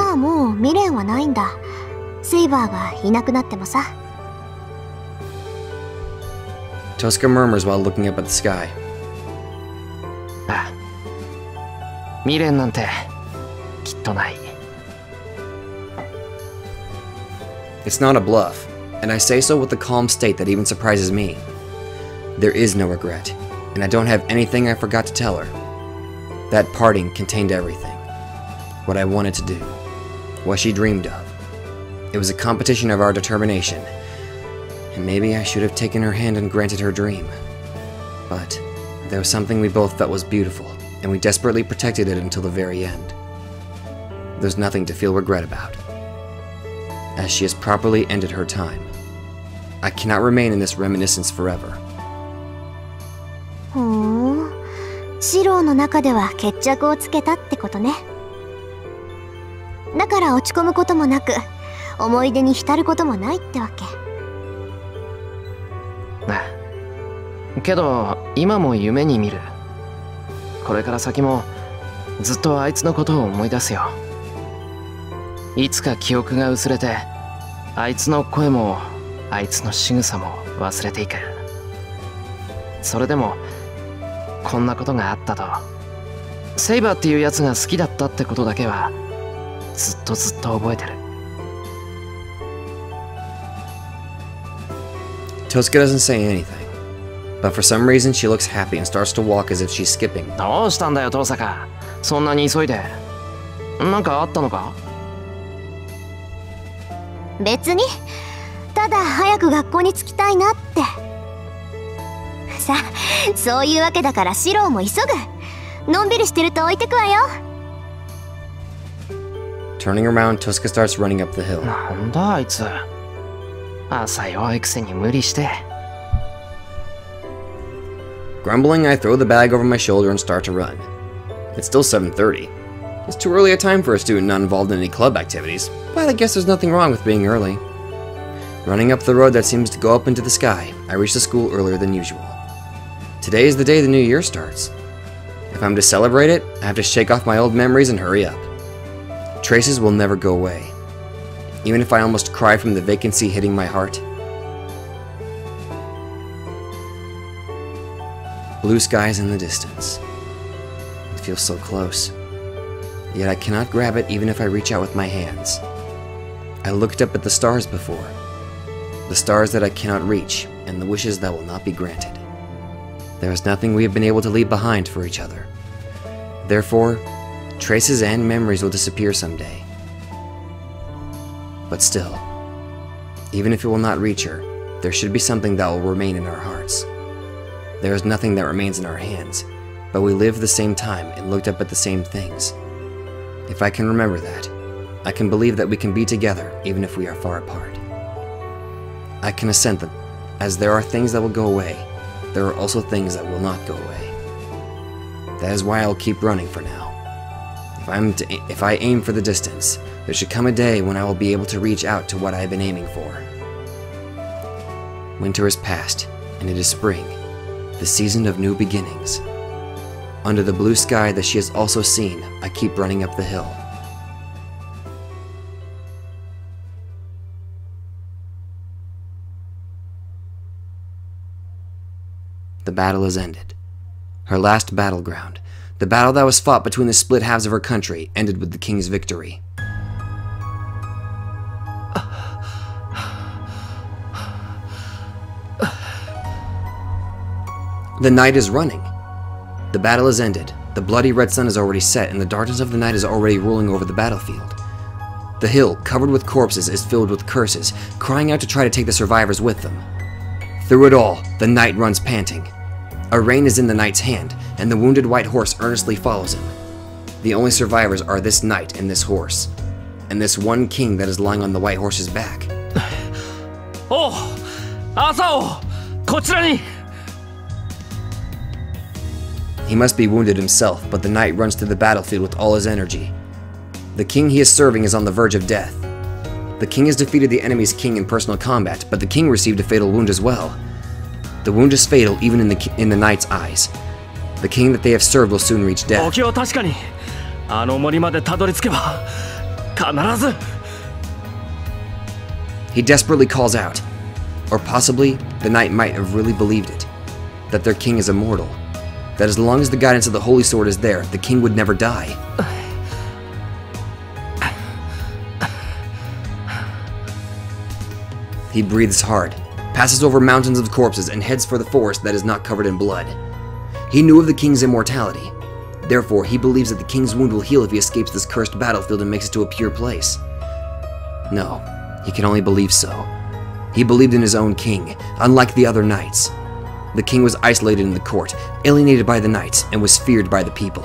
Tohsaka murmurs while looking up at the sky. Ah, 未練なんてきっとない It's not a bluff, and I say so with a calm state that even surprises me. There is no regret, and I don't have anything I forgot to tell her. That parting contained everything. What I wanted to do. What she dreamed of. It was a competition of our determination. And maybe I should have taken her hand and granted her dream. But there was something we both felt was beautiful, and we desperately protected it until the very end. There's nothing to feel regret about as she has properly ended her time. I cannot remain in this reminiscence forever. ふーんシローの中では決着をつけたってことねだから落ち込むこともなく思い出に浸ることもないってわけああけど今も夢に見る これから先もずっとあいつのことを思い出すよ。いつか記憶が薄れてあいつの声もあいつの仕草も忘れていく。それでもこんなことがあったとセイバーっていうやつが好きだったってことだけはずっとずっと覚えてる。Tosca doesn't say anything, but for some reason she looks happy and starts to walk as if she's skipping. どうしたんだよ遠坂そんなに急いでなんかあったのか別にただ早く学校に着きたいなってさあそういうわけだからシローも急ぐのんびりしてると置いてくわよ Turning around, Tosca starts running up the hill. なんだあいつ朝弱いくせに無理して Grumbling, I throw the bag over my shoulder and start to run. It's still 7:30. It's too early a time for a student not involved in any club activities, but I guess there's nothing wrong with being early. Running up the road that seems to go up into the sky, I reach the school earlier than usual. Today is the day the new year starts. If I'm to celebrate it, I have to shake off my old memories and hurry up. Traces will never go away. Even if I almost cry from the vacancy hitting my heart. Blue skies in the distance. It feels so close. Yet I cannot grab it even if I reach out with my hands. I looked up at the stars before. The stars that I cannot reach, and the wishes that will not be granted. There is nothing we have been able to leave behind for each other. Therefore, traces and memories will disappear someday. But still, even if it will not reach her, there should be something that will remain in our hearts. There is nothing that remains in our hands, but we lived the same time and looked up at the same things. If I can remember that, I can believe that we can be together even if we are far apart. I can assent that As there are things that will go away, there are also things that will not go away. That is why I'll keep running for now. If, I'm to, if I aim for the distance, there should come a day when I will be able to reach out to what I have been aiming for. Winter is past, and it is spring, the season of new beginnings. Under the blue sky that she has also seen, I keep running up the hill. The battle is ended. Her last battleground, the battle that was fought between the split halves of her country, ended with the king's victory. The night is running. The battle is ended. The bloody red sun is already set, and the darkness of the night is already rolling over the battlefield. The hill, covered with corpses, is filled with curses, crying out to try to take the survivors with them. Through it all, the knight runs panting. A rein is in the knight's hand, and the wounded white horse earnestly follows him. The only survivors are this knight and this horse, and this one king that is lying on the white horse's back. おう朝をこちらに He must be wounded himself, but the knight runs to the battlefield with all his energy. The king he is serving is on the verge of death. The king has defeated the enemy's king in personal combat, but the king received a fatal wound as well. The wound is fatal even in the, ki- in the knight's eyes. The king that they have served will soon reach お death. 気を確かにあの森までたどり着けば必ず He desperately calls out. Or possibly, the knight might have really believed it. That their king is immortal. That as long as the guidance of the Holy Sword is there, the king would never die. He breathes hard, passes over mountains of corpses, and heads for the forest that is not covered in blood. He knew of the king's immortality. Therefore, he believes that the king's wound will heal if he escapes this cursed battlefield and makes it to a pure place. No, he can only believe so. He believed in his own king, unlike the other knights. The king was isolated in the court, alienated by the knights, and was feared by the people.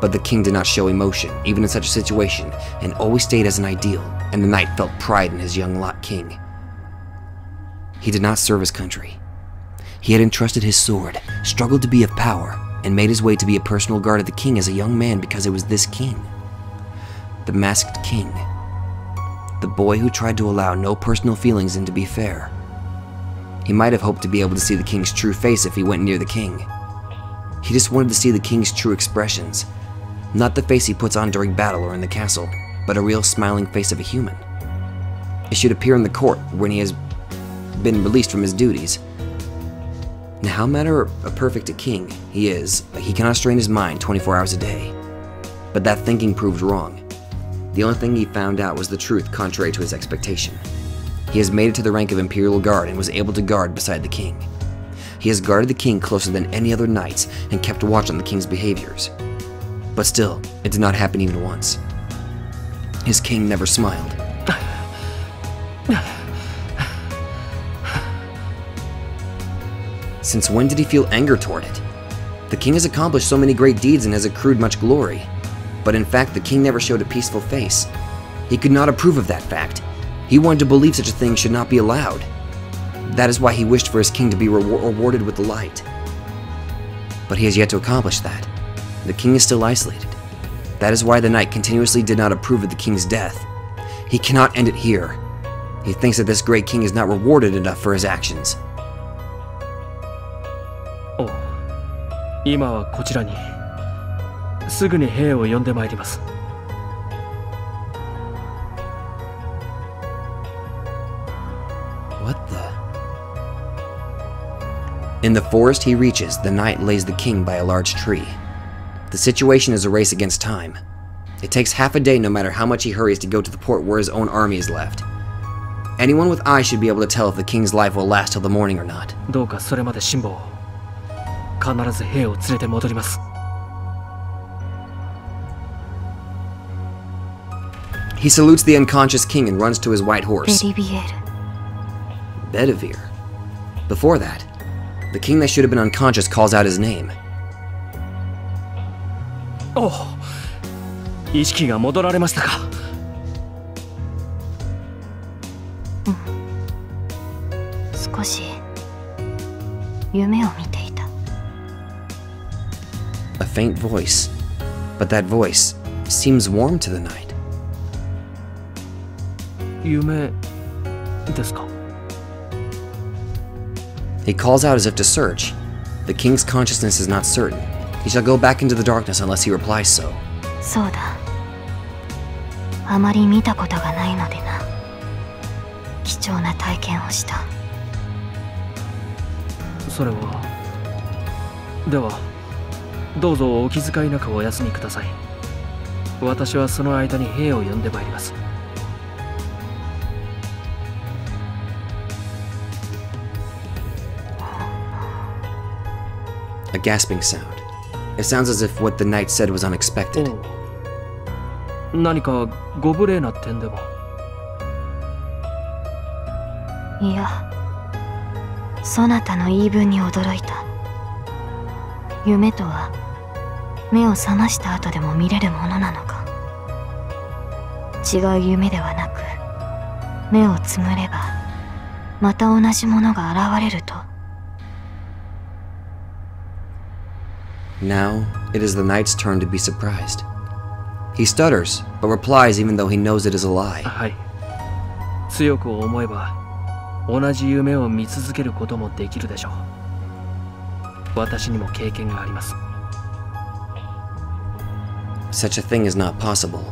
But the king did not show emotion, even in such a situation, and always stayed as an ideal, and the knight felt pride in his young lot king. He did not serve his country. He had entrusted his sword, struggled to be of power, and made his way to be a personal guard of the king as a young man because it was this king. The masked king. The boy who tried to allow no personal feelings and to be fair. He might have hoped to be able to see the king's true face if he went near the king. He just wanted to see the king's true expressions. Not the face he puts on during battle or in the castle, but a real smiling face of a human. It should appear in the court when he has been released from his duties. Now, how matter a perfect a king he is, he cannot strain his mind 24 hours a day. But that thinking proved wrong. The only thing he found out was the truth contrary to his expectation. He has made it to the rank of Imperial Guard and was able to guard beside the king. He has guarded the king closer than any other knights and kept watch on the king's behaviors. But still, it did not happen even once. His king never smiled. Since when did he feel anger toward it? The king has accomplished so many great deeds and has accrued much glory. But in fact, the king never showed a peaceful face. He could not approve of that fact. He wanted to believe such a thing should not be allowed. That is why he wished for his king to be rewar- rewarded with the light. But he has yet to accomplish that. The king is still isolated. That is why the knight continuously did not approve of the king's death. He cannot end it here. He thinks that this great king is not rewarded enough for his actions. おう今はこちらにすぐに兵を呼んでまいります In the forest he reaches, the knight lays the king by a large tree. The situation is a race against time. It takes half a day no matter how much he hurries to go to the port where his own army is left. Anyone with eyes should be able to tell if the king's life will last till the morning or not. どうかそれまで辛抱を必ず兵を連れて戻ります He salutes the unconscious king and runs to his white ベ horse, リビエル Bedivere. Before that, the king that should have been unconscious calls out his name. おう意識が戻られましたか少し 夢を見ていた A faint voice, but that voice seems warm to the knight. 夢ですか He calls out as if to search. The king's consciousness is not certain. He shall go back into the darkness unless he replies so. そうだあまり見たことがないのでな貴重な体験をしたそれはではどうぞお気遣いなくお休みください私はその間に兵を呼んでまいります A gasping sound. It sounds as if what the knight said was unexpected. 何かご無礼な点でもいやそなたの言い分に驚いた夢とは目を覚ました後でも見れるものなのか違う夢ではなく目をつむればまた同じものが現れると Now it is the knight's turn to be surprised. He stutters, but replies even though he knows it is a lie. はい強く思えば同じ夢を見続けることもできるでしょう私にも経験があります Such a thing is not possible.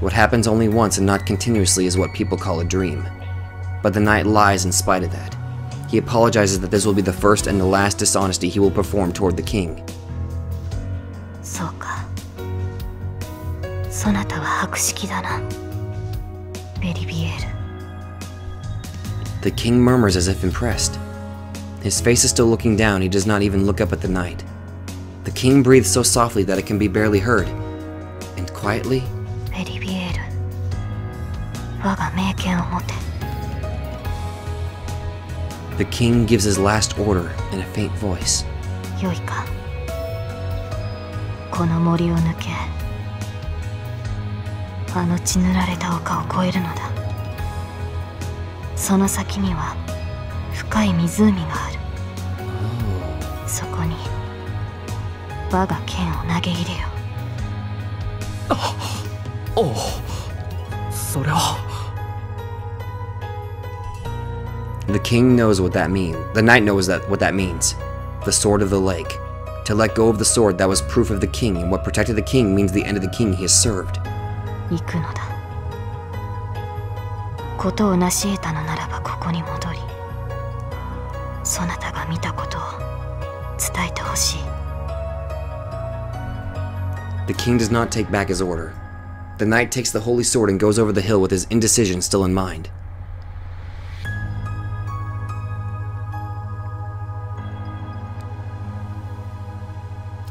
What happens only once and not continuously is what people call a dream. But the knight lies in spite of that. He apologizes that this will be the first and the last dishonesty he will perform toward the king. そなたは博識だなベリビエール The king murmurs as if impressed. His face is still looking down, he does not even look up at the knight. The king breathes so softly that it can be barely heard. And quietly, ベリビエール我が名犬を持て the king gives his last order in a faint voice. よいかこの森を抜け あの血塗られた丘を越えるのだその先には深い湖があるそこに我が剣を投げ入れよおおそれは The king knows what that means. The knight knows that what that means. The sword of the lake. To let go of the sword that was proof of the king, and what protected the king means the end of the king he has served. 行くのだことを成し得たのならばここに戻りそなたが見たことを伝えてほしい The king does not take back his order. The knight takes the holy sword and goes over the hill with his indecision still in mind.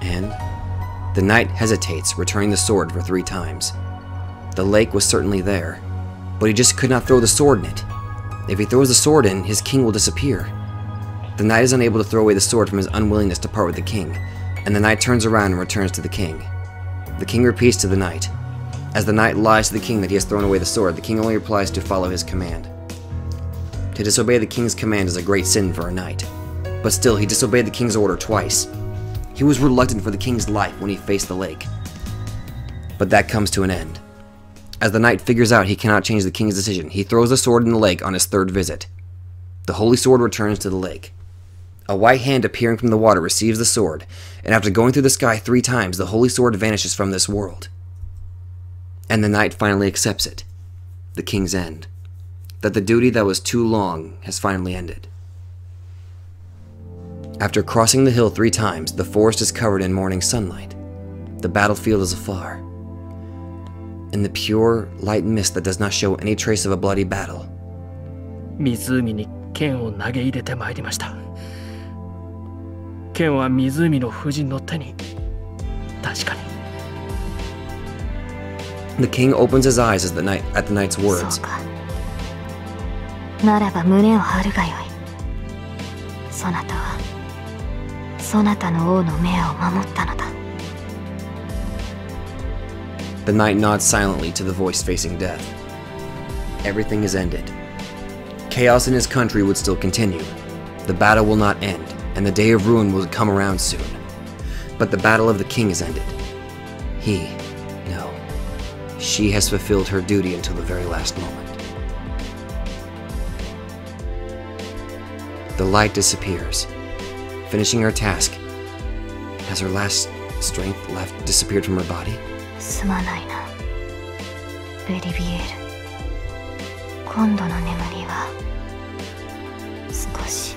And the knight hesitates, returning the sword for three times. The lake was certainly there, but he just could not throw the sword in it. If he throws the sword in, his king will disappear. The knight is unable to throw away the sword from his unwillingness to part with the king, and the knight turns around and returns to the king. The king repeats to the knight. As the knight lies to the king that he has thrown away the sword, the king only replies to follow his command. To disobey the king's command is a great sin for a knight, but still he disobeyed the king's order twice. He was reluctant for the king's life when he faced the lake. But that comes to an end. As the knight figures out he cannot change the king's decision, he throws the sword in the lake on his third visit. The holy sword returns to the lake. A white hand appearing from the water receives the sword, and after going through the sky three times, the holy sword vanishes from this world. And the knight finally accepts it the king's end. That the duty that was too long has finally ended. After crossing the hill three times, the forest is covered in morning sunlight. The battlefield is afar. In the pure, light mist that does not show any trace of a bloody battle, 湖に剣を投げ入れてまいりました剣は湖の夫人の手に確かに the king opens his eyes as the knight, at the knight's そ words. ならば胸を張るがよいそなたはそなたの王の命を守ったのだ The knight nods silently to the voice facing death. Everything is ended. Chaos in his country would still continue. The battle will not end. and the day of ruin will come around soon. But the battle of the king is ended. He, no, she has fulfilled her duty until the very last moment. The light disappears, finishing her task. Has her last strength left disappeared from her body? すまないなベリビエール今度の眠りは少し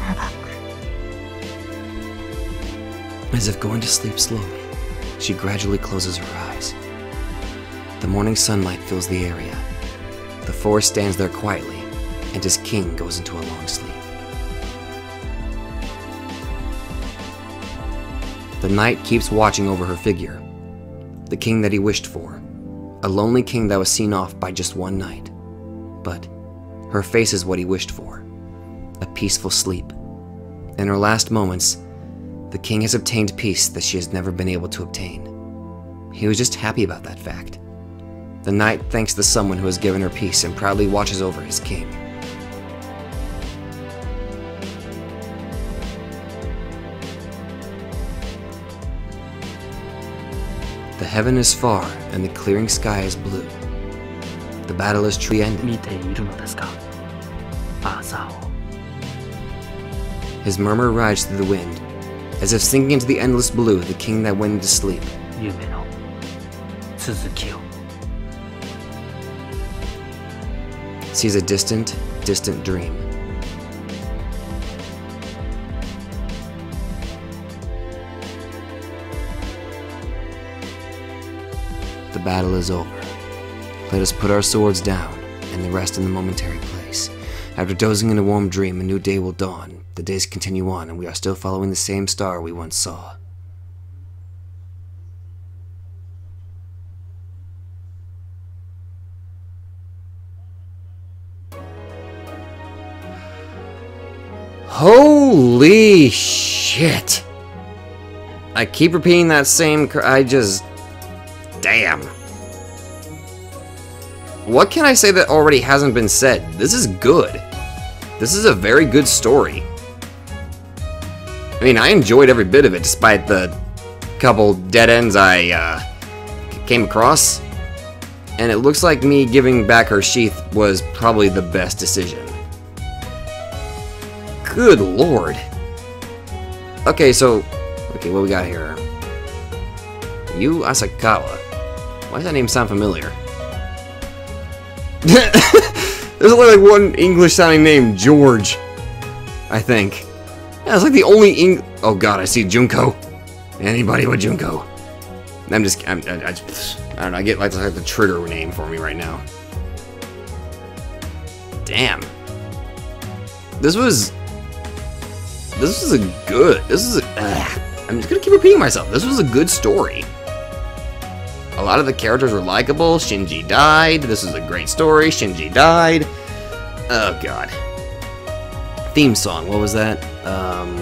長く As if going to sleep slowly, she gradually closes her eyes. The morning sunlight fills the area. The forest stands there quietly, and his king goes into a long sleep. The knight keeps watching over her figure. The king that he wished for. A lonely king that was seen off by just one night. But her face is what he wished for. A peaceful sleep. In her last moments, the king has obtained peace that she has never been able to obtain. He was just happy about that fact. The knight thanks the someone who has given her peace and proudly watches over his king. heaven is far and the clearing sky is blue. The battle is truly ended. His murmur rides through the wind, as if sinking into the endless blue, the king that went into sleep. Sees a distant, distant dream. Battle is over. Let us put our swords down and the rest in the momentary place. After dozing in a warm dream, a new day will dawn. The days continue on, and we are still following the same star we once saw. Holy shit! I keep repeating that same. I just. Damn. What can I say that already hasn't been said? This is good. This is a very good story. I mean, I enjoyed every bit of it, despite the couple dead ends I uh, came across. And it looks like me giving back her sheath was probably the best decision. Good lord. Okay, so... Okay, what we got here? Yu Asakawa. Why does that name sound familiar? There's only like one English-sounding name, George. I think. Yeah, it's like the only Eng... Oh god, I see Junko. Anybody but Junko. I'm just... I'm, I, I, I don't know, I get like, like the trigger name for me right now. Damn. This was... This was a good... This is a... I'm just gonna keep repeating myself. This was a good story. A lot of the characters were likable. Shinji died. This is a great story. Shinji died. Oh god. Theme song. What was that? Um.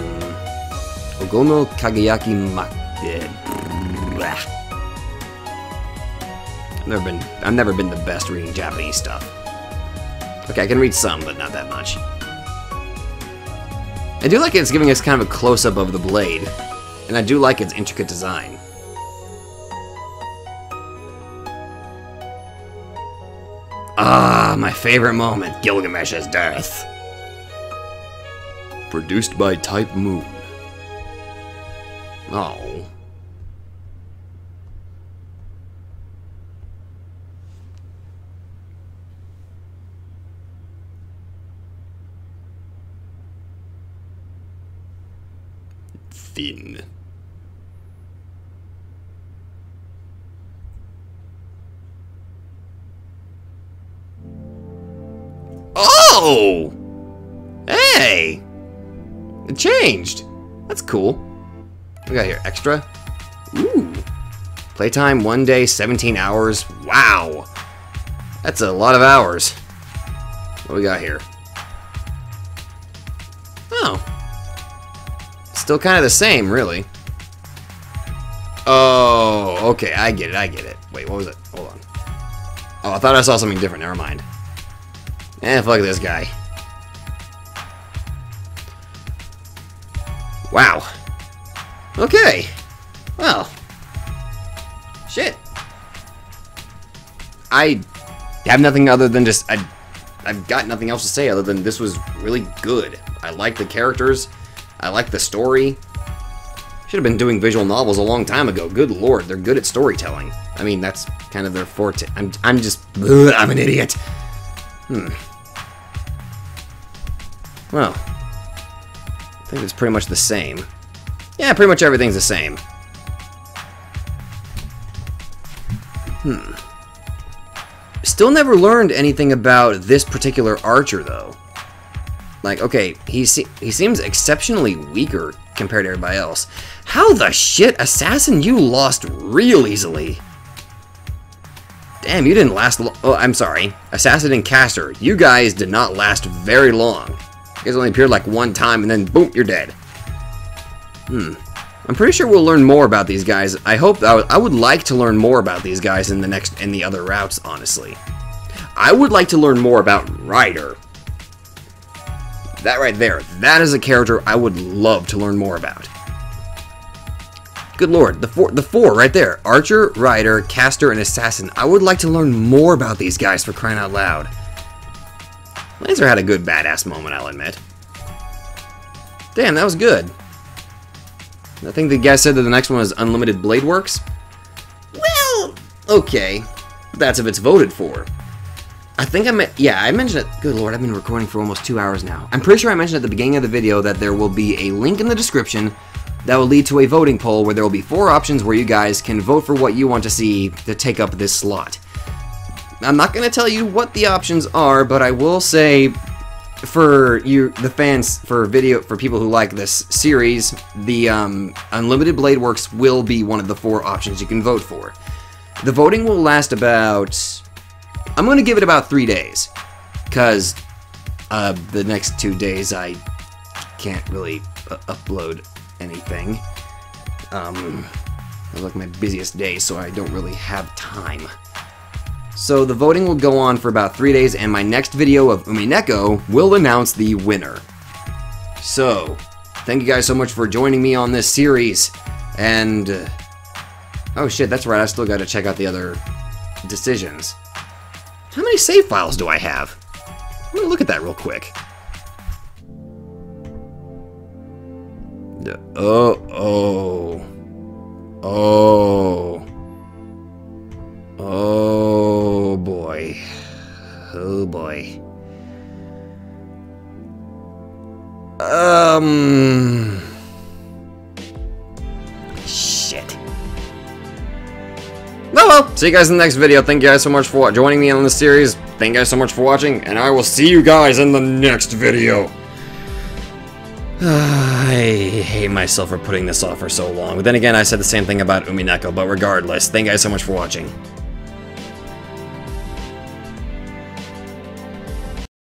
Ogono Kagayaki Make. I've never been. I've never been the best reading Japanese stuff. Okay, I can read some, but not that much. I do like it's giving us kind of a close-up of the blade, and I do like its intricate design. Ah, my favorite moment, Gilgamesh's death. Produced by Type Moon. Oh. Thin. Oh! Hey! It changed. That's cool. We got here? Extra? Ooh. Playtime one day, 17 hours. Wow. That's a lot of hours. What we got here? Oh. Still kind of the same, really. Oh, okay. I get it. I get it. Wait, what was it? Hold on. Oh, I thought I saw something different. Never mind. Eh, fuck this guy. Wow. Okay. Well. Shit. I have nothing other than just I I've got nothing else to say other than this was really good. I like the characters. I like the story. Should have been doing visual novels a long time ago. Good lord, they're good at storytelling. I mean, that's kind of their forte. I'm, I'm just, ugh, I'm an idiot. Hmm. Well, I think it's pretty much the same. Yeah, pretty much everything's the same. Hmm. Still never learned anything about this particular archer, though. Like, okay, he se he seems exceptionally weaker compared to everybody else. How the shit, Assassin, you lost real easily. Damn, you didn't last Oh, I'm sorry. Assassin and Caster, you guys did not last very long. Guys only appeared like one time and then boom, you're dead. Hmm. I'm pretty sure we'll learn more about these guys. I hope I would, I would like to learn more about these guys in the next in the other routes, honestly. I would like to learn more about Rider. That right there, that is a character I would love to learn more about. Good lord, the four, the four right there. Archer, Rider, Caster, and Assassin. I would like to learn more about these guys for crying out loud. Lancer had a good badass moment, I'll admit. Damn, that was good. I think the guy said that the next one is Unlimited Blade Works. Well, okay. That's if it's voted for. I think I meant, yeah, I mentioned it. Good lord, I've been recording for almost two hours now. I'm pretty sure I mentioned at the beginning of the video that there will be a link in the description that will lead to a voting poll where there will be four options where you guys can vote for what you want to see to take up this slot. I'm not going to tell you what the options are, but I will say for you, the fans, for video, for people who like this series, the um, Unlimited Blade Works will be one of the four options you can vote for. The voting will last about, I'm going to give it about three days, because uh, the next two days I can't really uh, upload anything. Um, like my busiest days, so I don't really have time. So the voting will go on for about three days, and my next video of Umineko will announce the winner. So, thank you guys so much for joining me on this series, and... Uh, oh shit, that's right, I still gotta check out the other decisions. How many save files do I have? Let me look at that real quick. Oh, oh. Oh. Oh boy. Oh boy. Um. Shit. Oh well, see you guys in the next video. Thank you guys so much for joining me on this series. Thank you guys so much for watching, and I will see you guys in the next video. I hate myself for putting this off for so long. But then again, I said the same thing about Umineko, but regardless, thank you guys so much for watching.